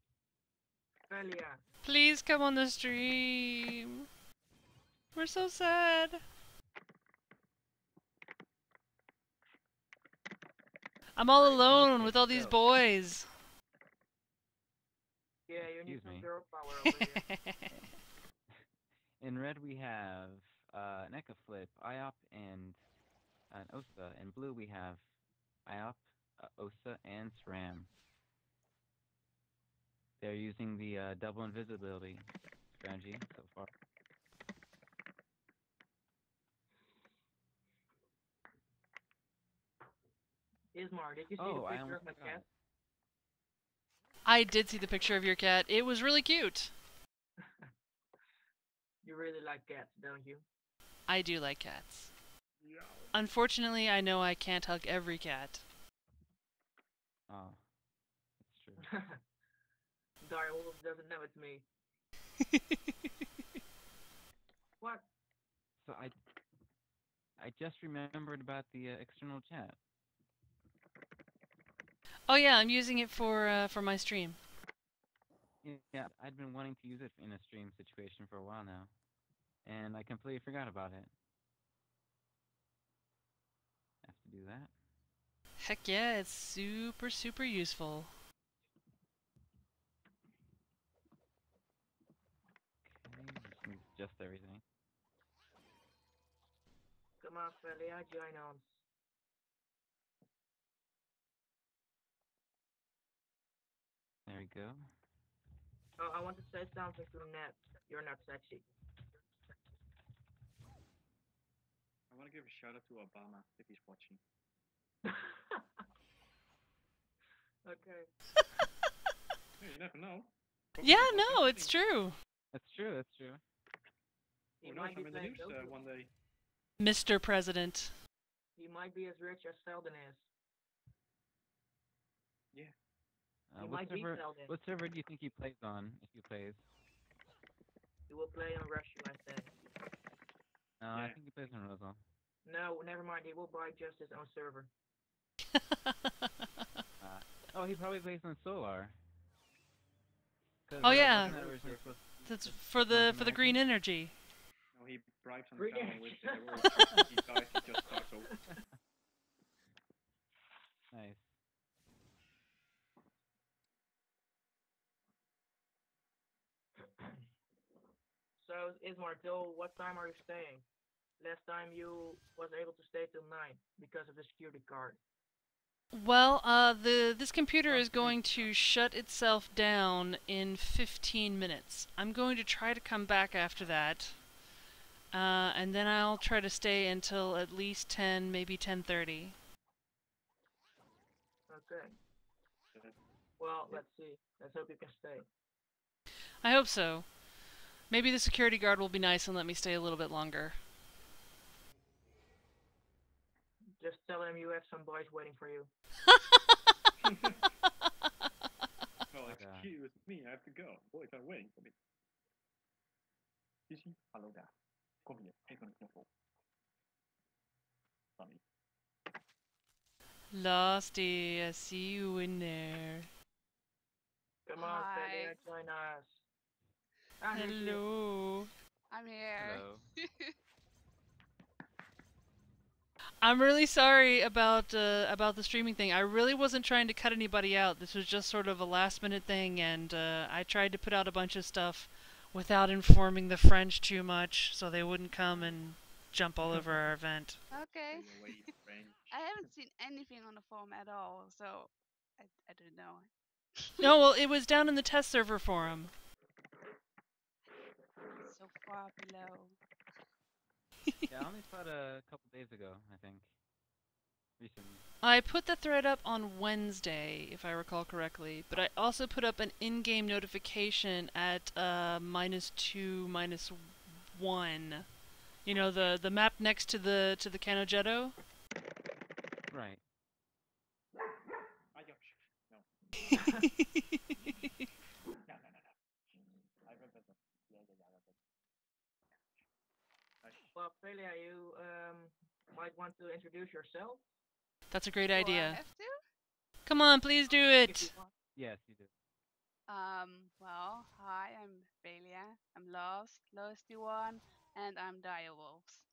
Speaker 2: Velia.
Speaker 4: Please come on the stream. We're so sad. I'm all alone with all these boys.
Speaker 2: Yeah, you need
Speaker 1: Excuse
Speaker 2: some
Speaker 1: me.
Speaker 2: girl power over here.
Speaker 1: In red we have uh, an Eka Flip, IOP, and an Osa. In blue we have IOP, uh, Osa, and SRAM. They're using the uh, double invisibility strategy so far.
Speaker 2: Ismar, did you see
Speaker 1: Oh,
Speaker 2: the picture of my cat?
Speaker 4: I did see the picture of your cat. It was really cute.
Speaker 2: You really like cats, don't you?
Speaker 4: I do like cats.
Speaker 6: Yeah.
Speaker 4: Unfortunately, I know I can't hug every cat.
Speaker 1: Oh, that's true.
Speaker 2: Dire Wolf doesn't know it's me. What?
Speaker 1: So I, I just remembered about the uh, external chat.
Speaker 4: Oh yeah, I'm using it for uh, for my stream.
Speaker 1: Yeah, Yeah, I'd been wanting to use it in a stream situation for a while now, and I completely forgot about it. Have to do that.
Speaker 4: Heck yeah, it's super super useful.
Speaker 1: Okay, just need to adjust everything.
Speaker 2: Come on, Velia, join on.
Speaker 1: There we go.
Speaker 2: Oh, I want to say something to Ned. You're not sexy.
Speaker 6: I want to give a shout out to Obama if he's watching.
Speaker 2: okay.
Speaker 6: Yeah, you never know.
Speaker 4: Yeah, no, it's true.
Speaker 1: That's true. That's true.
Speaker 2: He
Speaker 6: Who knows?
Speaker 2: might be
Speaker 6: I'm in the
Speaker 2: playing
Speaker 6: news uh, one day.
Speaker 4: Mr. President.
Speaker 2: He might be as rich as Sheldon is.
Speaker 1: Uh,
Speaker 2: He
Speaker 1: what server? What server do you think he plays on? If he plays?
Speaker 2: He will play on Russia, I think.
Speaker 1: No, I think he plays on Rosal.
Speaker 2: No, never mind. He will buy just his own server.
Speaker 1: Uh, oh, he probably plays on Solar. 'Cause,
Speaker 4: Oh,
Speaker 1: uh,
Speaker 4: yeah.
Speaker 1: wasn't that originally supposed to-
Speaker 4: That's for the for the green energy.
Speaker 6: No, he bribes on
Speaker 2: Bring
Speaker 6: the channel with he dies, he just starts over.
Speaker 1: Nice.
Speaker 2: So, Ismar, till what time are you staying? Last time you was able to stay till 9 because of the security card.
Speaker 4: Well, uh, the this computer is going to shut itself down in 15 minutes. I'm going to try to come back after that, uh, and then I'll try to stay until at least 10, maybe 10:30.
Speaker 2: Okay. Well, let's see. Let's hope you can stay.
Speaker 4: I hope so. Maybe the security guard will be nice and let me stay a little bit longer.
Speaker 2: Just tell him you have some boys waiting for you.
Speaker 6: Well,
Speaker 1: Like,
Speaker 6: excuse me, I have to go. Boys are waiting for me. Easy. Hello there. Kom hier, geef me een knuffel. Sunny.
Speaker 4: Losty, I see you in there.
Speaker 2: Come on,
Speaker 7: Hi.
Speaker 2: Celia, join us. Ah, here's you.
Speaker 4: Hello.
Speaker 7: I'm here.
Speaker 1: Hello.
Speaker 4: I'm really sorry about uh, about the streaming thing. I really wasn't trying to cut anybody out. This was just sort of a last minute thing, and uh, I tried to put out a bunch of stuff without informing the French too much, so they wouldn't come and jump all over our event.
Speaker 7: Okay.
Speaker 6: Stay away, French.
Speaker 7: I haven't seen anything on the forum at all, so I, I don't know.
Speaker 4: No, well, it was down in the test server forum.
Speaker 7: So far below.
Speaker 1: Yeah, I only saw it a couple days ago, I think. Recently.
Speaker 4: I put the thread up on Wednesday, if I recall correctly, but I also put up an in-game notification at uh, minus two, minus one. You know the the map next to the to the Canogetto.
Speaker 1: Right.
Speaker 6: Yeah, sh- no. No, no, no, no. I read that. Yeah, yeah, yeah, I read that. Hush.
Speaker 2: Well, Celia, you um might want to introduce yourself.
Speaker 4: That's a great
Speaker 7: Do I
Speaker 4: idea.
Speaker 7: have to?
Speaker 4: Come on, please do it.
Speaker 2: you.
Speaker 1: Yes, you do.
Speaker 7: Um, well, hi, I'm Belia. I'm Lost, Losty One, and I'm Direwolves.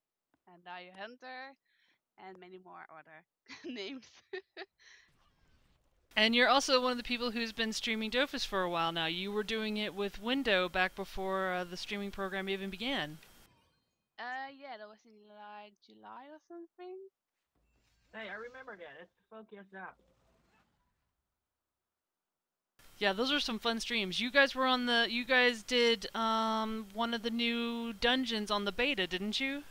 Speaker 7: And Dire Hunter, and many more other names.
Speaker 4: And you're also one of the people who's been streaming Dofus for a while now. You were doing it with Window back before uh, the streaming program even began.
Speaker 7: Uh, yeah, that was in like July or something.
Speaker 2: Hey, I remember that. It's the Focus app.
Speaker 4: Yeah, those were some fun streams. You guys were on the. You guys did um one of the new dungeons on the beta, didn't you?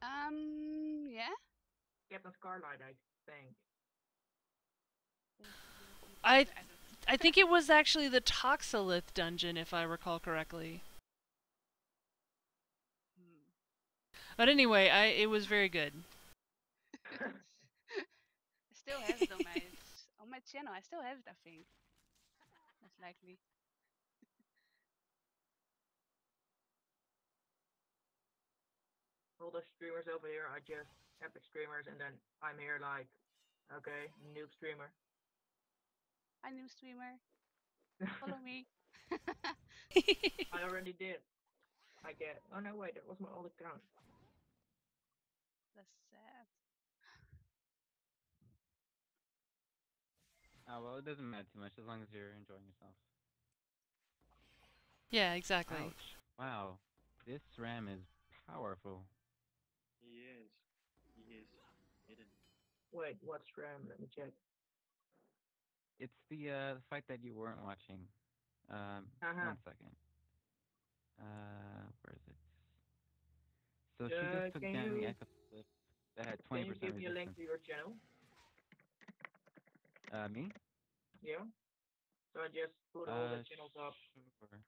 Speaker 7: Um, yeah.
Speaker 2: Captain Scarlight, I think.
Speaker 4: I I think it was actually the Toxoliath dungeon, if I recall correctly. But anyway, I it was very good.
Speaker 7: I still have it on my on my channel. I still have it, I think. Most likely.
Speaker 2: All the streamers over here are just epic streamers, and then I'm here like, okay, noob streamer.
Speaker 7: Hi, new streamer. Follow me.
Speaker 2: I already did. I get. Oh no, wait, that was my old account.
Speaker 7: That's sad.
Speaker 1: Oh, well, it doesn't matter too much as long as you're enjoying yourself.
Speaker 4: yeah, exactly.
Speaker 1: Ouch. Wow. This RAM is powerful.
Speaker 6: He is. He is hidden.
Speaker 2: Wait, what's RAM? Let me check.
Speaker 1: It's the uh the fight that you weren't watching. Um
Speaker 2: Uh-huh.
Speaker 1: one second. Uh where is it? So she
Speaker 2: Uh,
Speaker 1: just took
Speaker 2: can
Speaker 1: down the Echo Flip that had
Speaker 2: Can you
Speaker 1: percent
Speaker 2: give me a link to your channel?
Speaker 1: Uh me?
Speaker 2: Yeah. So I just put all
Speaker 1: Uh
Speaker 2: the channels up.
Speaker 1: sure.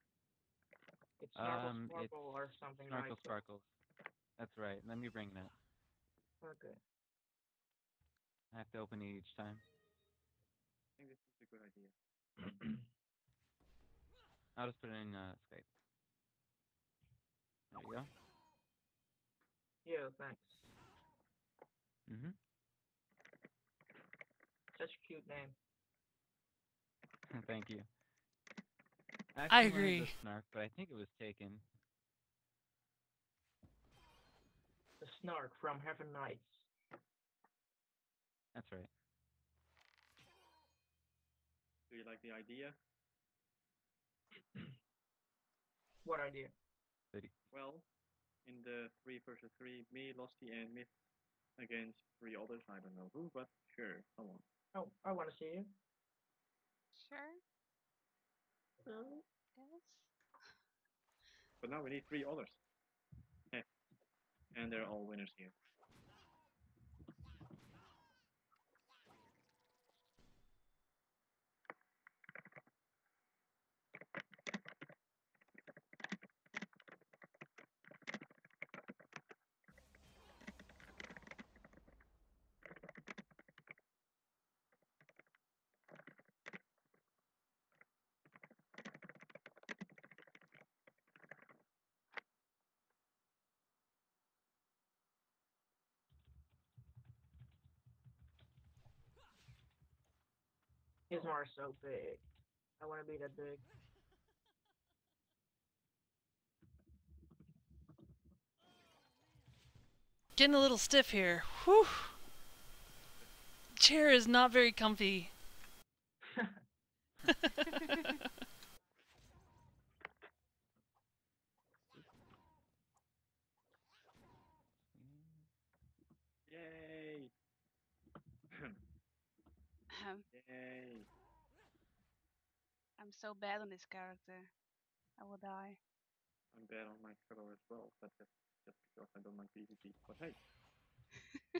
Speaker 2: It's Sparkle
Speaker 1: um, it's
Speaker 2: or something
Speaker 1: Sparkle
Speaker 2: like that.
Speaker 1: Sparkles. That's right. Let me bring that.
Speaker 2: Okay.
Speaker 1: I have to open it each time.
Speaker 6: I think this is a good idea.
Speaker 1: I'll just put it in uh, Skype. There you go.
Speaker 2: Yeah, thanks.
Speaker 1: Mhm.
Speaker 2: Such a cute name.
Speaker 1: Thank you. I,
Speaker 4: I agree.
Speaker 1: the Snark, but I think it was taken.
Speaker 2: The Snark from Heaven Knights.
Speaker 1: That's right.
Speaker 6: Do you like the idea?
Speaker 2: What idea?
Speaker 6: Well, in the three versus three, me, Losty, and Myth against three others. I don't know who, but sure, come on.
Speaker 2: Oh, I want to see you.
Speaker 7: Sure.
Speaker 2: Oh.
Speaker 7: Yes.
Speaker 6: But now we need three others. Heh. and they're all winners here.
Speaker 2: Is so big. I want to be that big.
Speaker 4: Getting a little stiff here. Whew. Chair is not very comfy.
Speaker 6: Yay!
Speaker 7: Um,
Speaker 6: Yay!
Speaker 7: I'm so bad on this character. I will die.
Speaker 6: I'm bad on my color as well, but that's just because I don't like PvP. But hey,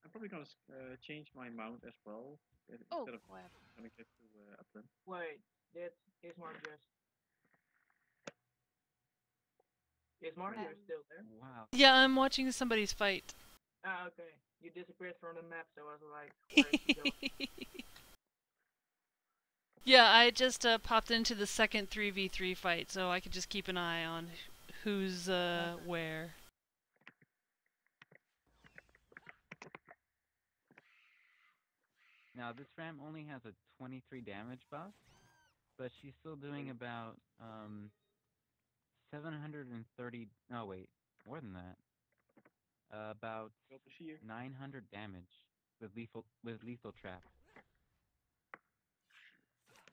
Speaker 6: I'm probably gonna uh, change my mount as well. i-
Speaker 7: Oh,
Speaker 6: Instead of
Speaker 7: what
Speaker 6: gonna get to uh, Upland.
Speaker 2: Wait, did Ismar just? Is you're
Speaker 7: Um,
Speaker 2: still there?
Speaker 1: Wow.
Speaker 4: Yeah, I'm watching somebody's fight.
Speaker 2: Ah, okay. You disappeared from the map, so I was like, where is he going?
Speaker 4: Yeah, I just uh, popped into the second 3v3 fight, so I could just keep an eye on who's uh, where.
Speaker 1: Now this ram only has a 23 damage buff, but she's still doing about um 730. No wait, more than that. Uh, about
Speaker 6: Well, to see you.
Speaker 1: 900 damage with lethal with lethal trap.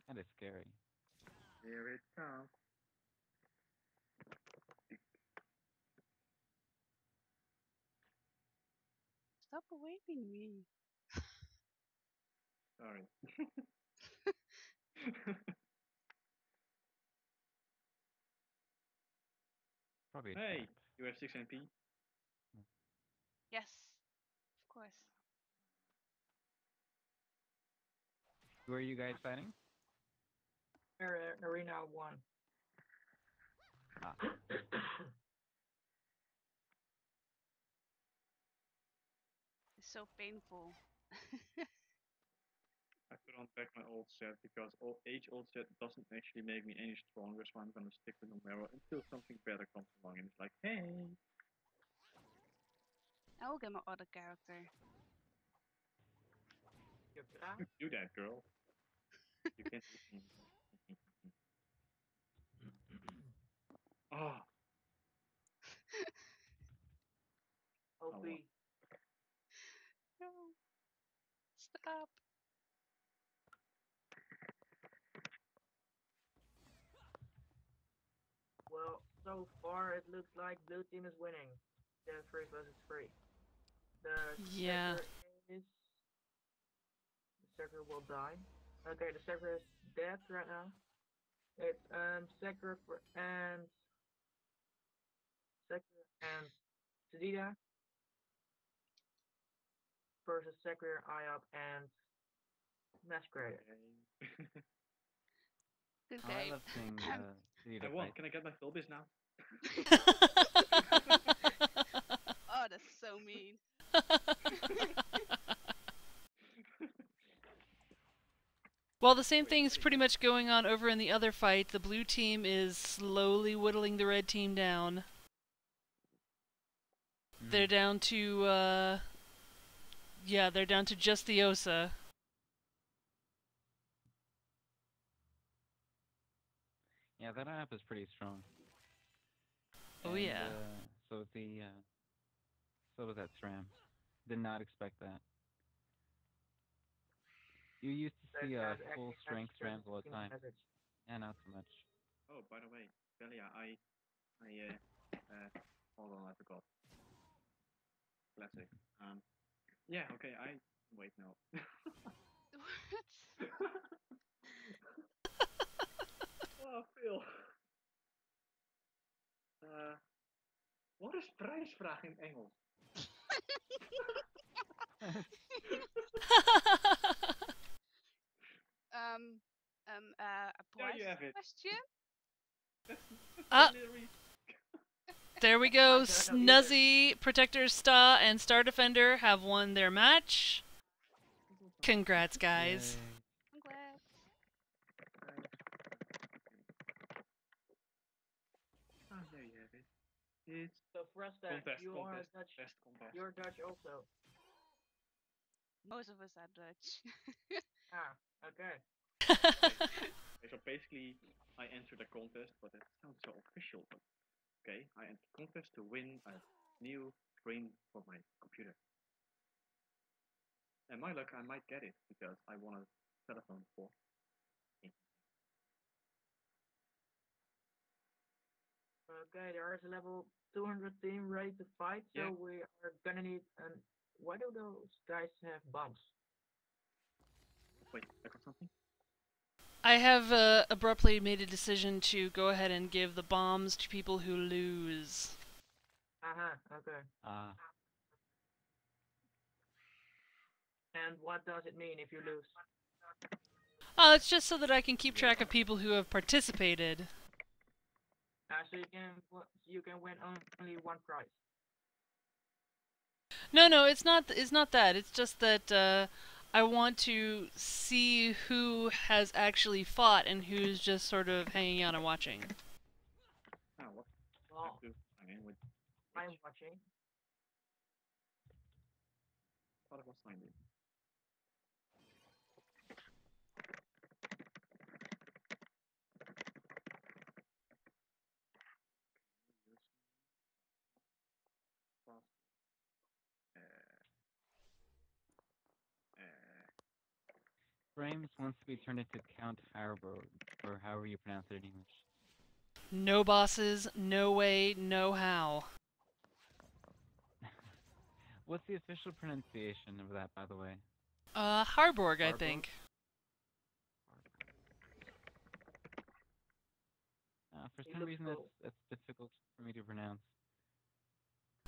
Speaker 1: That is scary.
Speaker 6: Here it comes.
Speaker 7: Stop waving me.
Speaker 6: Sorry.
Speaker 1: Probably.
Speaker 6: Hey,
Speaker 1: trap.
Speaker 6: you have 6 MP. Hmm.
Speaker 7: Yes, of course.
Speaker 1: Who are you guys fighting?
Speaker 2: Ar- Arena 1.
Speaker 1: Ah.
Speaker 7: It's so painful.
Speaker 6: I put on back my old set because old, age old set doesn't actually make me any stronger, so I'm gonna stick with Numero until something better comes along and it's like, hey,
Speaker 7: I will get my other character.
Speaker 2: You're
Speaker 6: do that, girl. you can't. oh,
Speaker 2: OP.
Speaker 6: well.
Speaker 7: No. Stop.
Speaker 2: Well, so far it looks like blue team is winning. The three versus three. The
Speaker 4: Yeah.
Speaker 2: Is the Secker will die. Okay, the Secker is dead right now. It's um Secker for- and Secker and Sadida versus Secker, IOP, and Masqueraider.
Speaker 6: okay.
Speaker 7: Good
Speaker 1: Oh, I love seeing uh,
Speaker 6: I won. Can I get my Vulbis now?
Speaker 7: oh, that's so mean.
Speaker 4: Well, the same thing's pretty much going on over in the other fight. The blue team is slowly whittling the red team down. They're down to, uh. Yeah, they're down to just the Osa.
Speaker 1: Yeah, that app is pretty strong.
Speaker 4: Oh,
Speaker 1: And,
Speaker 4: yeah.
Speaker 1: Uh, so the uh, so was that SRAM. Did not expect that. You used to see a full strength
Speaker 2: has
Speaker 1: SRAM all the
Speaker 2: seen
Speaker 1: time,
Speaker 2: message.
Speaker 1: and not so much.
Speaker 6: Oh, by the way, Belia, I, I, uh, uh, hold on, I forgot. Classic. Um, yeah, okay, I, wait, no.
Speaker 7: what?
Speaker 6: oh, Phil. Uh, wat is prijsvraag in Engels?
Speaker 7: um, um, uh, a price
Speaker 6: have it.
Speaker 7: question?
Speaker 4: Ah.
Speaker 6: Literally-
Speaker 4: There we go.
Speaker 2: I don't know either.
Speaker 4: Snuzzy, Protector Sta, and Star Defender have won their match. Congrats, guys.
Speaker 1: Yay.
Speaker 7: Congrats.
Speaker 6: Ah, there you have it. It's
Speaker 2: So Fresta,
Speaker 6: contest,
Speaker 2: you
Speaker 6: contest,
Speaker 2: are Dutch.
Speaker 6: best contest.
Speaker 2: You're Dutch also.
Speaker 7: Most of us are Dutch.
Speaker 2: Ah, okay.
Speaker 6: Okay, so basically, I entered a contest, but it sounds so official. Okay, I entered a contest to win a new screen for my computer. And my luck, I might get it because I won a telephone for.
Speaker 2: Okay, uh, there is a level 200 team ready to fight, so
Speaker 6: Yeah.
Speaker 2: we are gonna need an. Why do those guys have bombs?
Speaker 6: Wait, I got something.
Speaker 4: I have uh, abruptly made a decision to go ahead and give the bombs to people who lose.
Speaker 2: Uh-huh, okay.
Speaker 1: Ah,
Speaker 2: And what does it mean if you lose?
Speaker 4: Oh, it's just so that I can keep track of people who have participated.
Speaker 2: Uh, so you can you can win only one prize.
Speaker 4: No, no, it's not. It's not that. It's just that uh, I want to see who has actually fought and who's just sort of hanging out and watching.
Speaker 6: What?
Speaker 2: Well. I'm watching.
Speaker 6: thought it was signed in. Uh,
Speaker 1: Frames wants to be turned into Count Harebourg, or however you pronounce it in English.
Speaker 4: No bosses, no way, no how.
Speaker 1: What's the official pronunciation of that, by the way?
Speaker 4: Uh, Harebourg, I think.
Speaker 1: Uh, for some reason, it's, it's difficult for me to pronounce.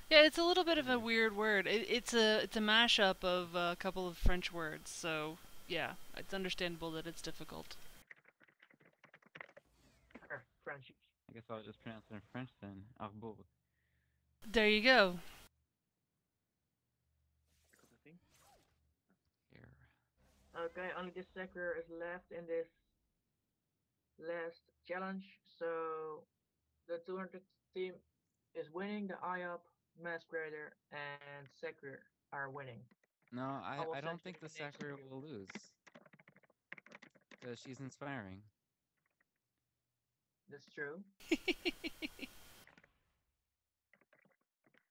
Speaker 4: Yeah, it's a little bit of a weird word. It, it's a it's a mashup of a couple of French words, so yeah, it's understandable that it's difficult.
Speaker 2: French.
Speaker 1: I guess I'll just pronounce it in French then. Harebourg.
Speaker 4: There you go.
Speaker 6: I got the thing.
Speaker 1: Here.
Speaker 2: Okay, only this sector is left in this last challenge. So the 200 team is winning. The IOP, Masqueraider, and Sector are winning.
Speaker 1: No, I, I don't think the Sakura will lose. Because she's inspiring.
Speaker 2: That's true.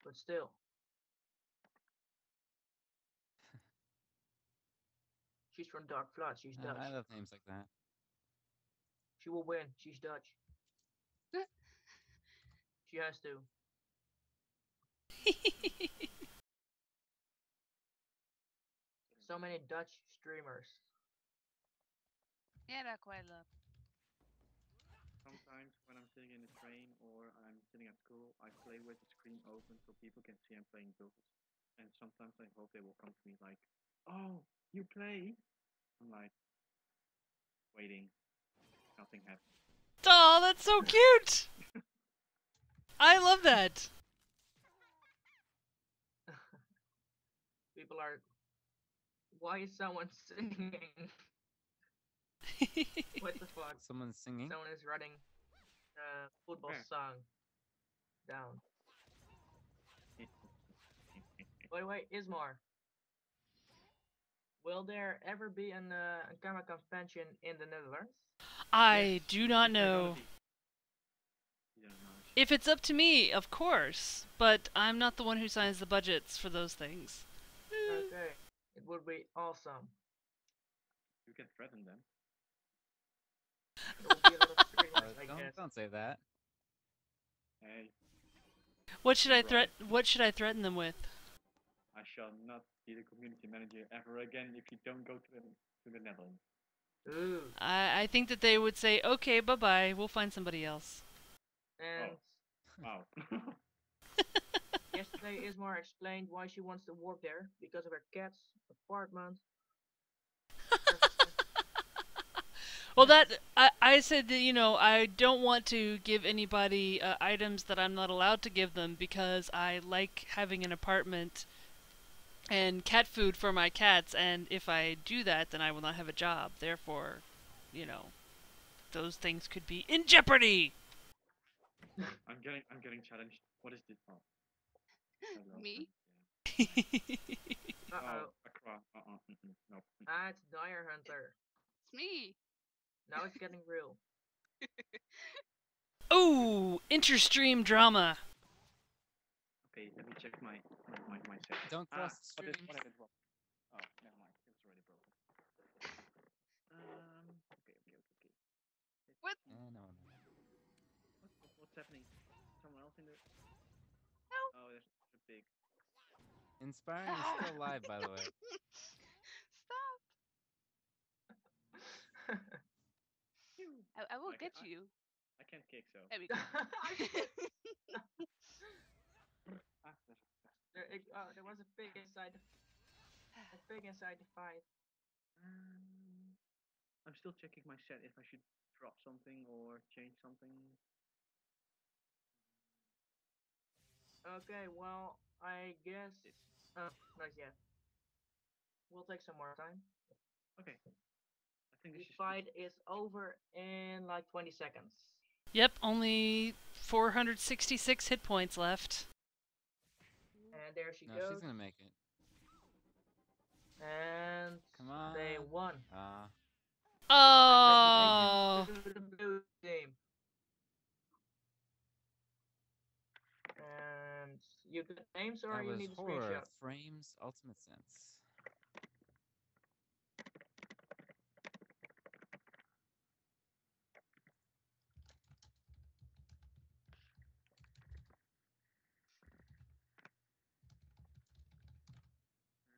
Speaker 2: But still. She's from Dark Flood. She's Dutch.
Speaker 1: I love names like that.
Speaker 2: She will win. She's Dutch. she has to. So many Dutch streamers.
Speaker 7: yeah, there are quite a lot.
Speaker 6: Sometimes when I'm sitting in the train or I'm sitting at school, I play with the screen open so people can see I'm playing Dofus. And sometimes I hope they will come to me like, "Oh, you play?" I'm like, waiting. Nothing happens.
Speaker 4: Oh, that's so cute! I love that.
Speaker 2: People are. Why is someone singing? what the fuck?
Speaker 1: Someone's singing.
Speaker 2: Someone is running a football
Speaker 6: Where?
Speaker 2: song down. Wait, wait, Ismar. Will there ever be an uh, a Ankama convention in the Netherlands?
Speaker 4: I do not
Speaker 6: Is
Speaker 4: know.
Speaker 6: don't know.
Speaker 4: If it's up to me, of course, but I'm not the one who signs the budgets for those things.
Speaker 2: Okay, it would be awesome.
Speaker 6: You can threaten them.
Speaker 2: There will be a lot of
Speaker 1: Uh, don't, don't say that.
Speaker 6: Hey,
Speaker 4: What should I
Speaker 6: Right.
Speaker 4: threat? What should I threaten them with?
Speaker 6: I shall not be the community manager ever again if you don't go to the to the Netherlands.
Speaker 2: Ooh,
Speaker 4: I, I think that they would say, "Okay, bye bye. We'll find somebody else."
Speaker 2: and
Speaker 6: Wow.
Speaker 2: yesterday Ismar explained why she wants to work there because of her cat's apartment.
Speaker 4: Well, that I, I said that you know I don't want to give anybody uh, items that I'm not allowed to give them because I like having an apartment and cat food for my cats, and if I do that, then I will not have a job. Therefore, you know, those things could be in jeopardy.
Speaker 6: I'm getting I'm getting challenged. What is this? Oh. Hello.
Speaker 7: Me?
Speaker 2: Uh oh.
Speaker 6: Oh, Accra. Uh-uh. mm-mm, mm.
Speaker 2: Ah, it's Dire Hunter.
Speaker 7: It's me.
Speaker 2: Now it's getting real.
Speaker 4: Ooh, interstream drama.
Speaker 6: Okay, let me check my my my, my settings.
Speaker 1: Don't
Speaker 6: ah,
Speaker 1: cross
Speaker 6: what did,
Speaker 1: streams.
Speaker 6: what I. Oh, never mind. It was already broken. Um. Okay. Okay. Okay. okay.
Speaker 7: What?
Speaker 1: Eh, no, no.
Speaker 6: What, what, what's happening? Someone else in the?
Speaker 7: No.
Speaker 6: Oh, there's a big.
Speaker 1: Inspiring is still alive, by the way.
Speaker 7: Stop. I, I will
Speaker 6: Okay,
Speaker 7: get you.
Speaker 6: I can't kick so.
Speaker 7: There we go.
Speaker 6: Ah, there's a, there's
Speaker 2: there, it, uh, there was a pig inside the a pig inside the fight.
Speaker 6: Um, I'm still checking my set if I should drop something or change something.
Speaker 2: Okay, well, I guess. Oh, not yet. We'll take some more time.
Speaker 6: Okay. I think
Speaker 2: The
Speaker 6: this is
Speaker 2: fight is over in like 20 seconds.
Speaker 4: Yep, only 466 hit points left.
Speaker 2: And there she
Speaker 1: No,
Speaker 2: goes.
Speaker 1: she's gonna make it.
Speaker 2: And
Speaker 1: Come on.
Speaker 2: they won.
Speaker 1: Ah,
Speaker 4: Oh,
Speaker 2: To the blue team. And you got names or
Speaker 1: that
Speaker 2: you
Speaker 1: was
Speaker 2: need a
Speaker 1: horror
Speaker 2: screenshot?
Speaker 1: frames ultimate sense.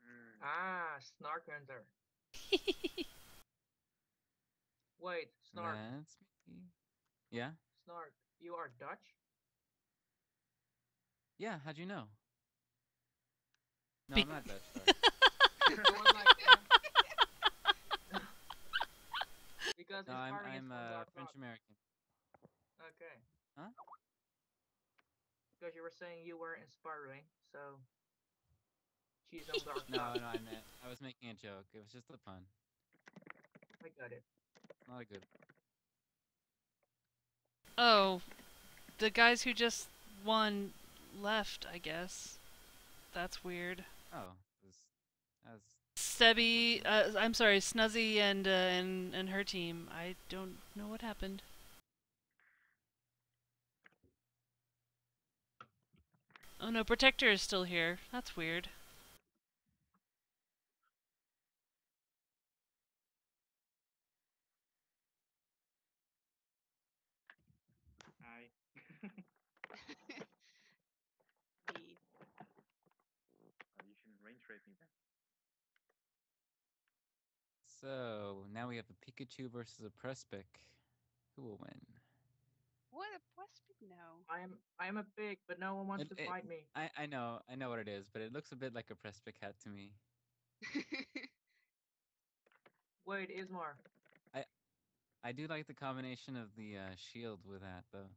Speaker 6: Mm,
Speaker 2: Ah, Snark Hunter. Wait, Snark.
Speaker 1: That's me. Yeah.
Speaker 2: Snark, you are Dutch?
Speaker 1: Yeah. How'd you know? No,
Speaker 4: Be-
Speaker 1: I'm not Dutch. Sorry.
Speaker 2: I was like, because
Speaker 1: no, I'm I'm uh, French American.
Speaker 2: Okay.
Speaker 1: Huh?
Speaker 2: Because you were saying you were inspiring, so she's on Dark
Speaker 1: No, no, I meant I was making a joke. It was just a pun.
Speaker 2: I got it.
Speaker 1: Not a good.
Speaker 4: oh, the guys who just won left, I guess. That's weird.
Speaker 1: Oh, was
Speaker 4: Stebby, uh, I'm sorry, Snuzzy and uh, and and her team. I don't know what happened. Oh no, Protector is still here. That's weird.
Speaker 6: Hi.
Speaker 7: Me.
Speaker 6: Oh, you shouldn't range rate me then.
Speaker 1: So now we have a Pikachu versus a Prespic. Who will win?
Speaker 7: What a Westpick no.
Speaker 2: I'm I'm a pig, but no one wants
Speaker 1: It-
Speaker 2: to
Speaker 1: it-
Speaker 2: fight me.
Speaker 1: I I know I know what it is, but it looks a bit like a Prespic hat to me.
Speaker 2: Wait, Ismar.
Speaker 1: I do like the combination of the uh, shield with that though.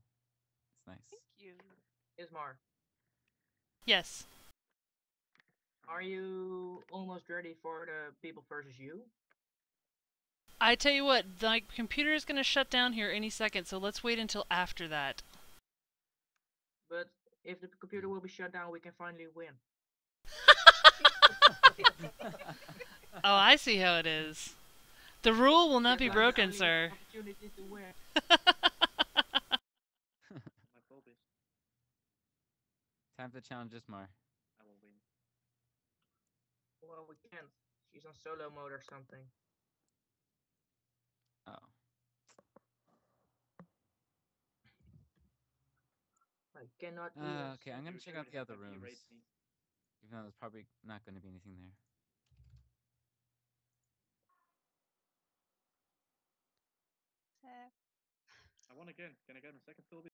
Speaker 1: It's nice.
Speaker 7: Thank you.
Speaker 2: Ismar,
Speaker 4: Yes.
Speaker 2: are you almost ready for the people versus you?
Speaker 4: I tell you what, the computer is gonna shut down here any second, so let's wait until after that.
Speaker 2: But if the computer will be shut down, we can finally win.
Speaker 4: Oh, I see how it is. The rule will not be broken, sir.
Speaker 2: Opportunity to win.
Speaker 6: My is
Speaker 1: Time to challenge Ismar.
Speaker 6: I will win.
Speaker 2: Well, we can't. She's on solo mode or something.
Speaker 1: Oh.
Speaker 2: I cannot.
Speaker 1: Uh, okay, I'm gonna check out the other rooms. Even though there's probably not going to be anything there.
Speaker 7: Seth.
Speaker 6: I won again. Can I get my second Philby?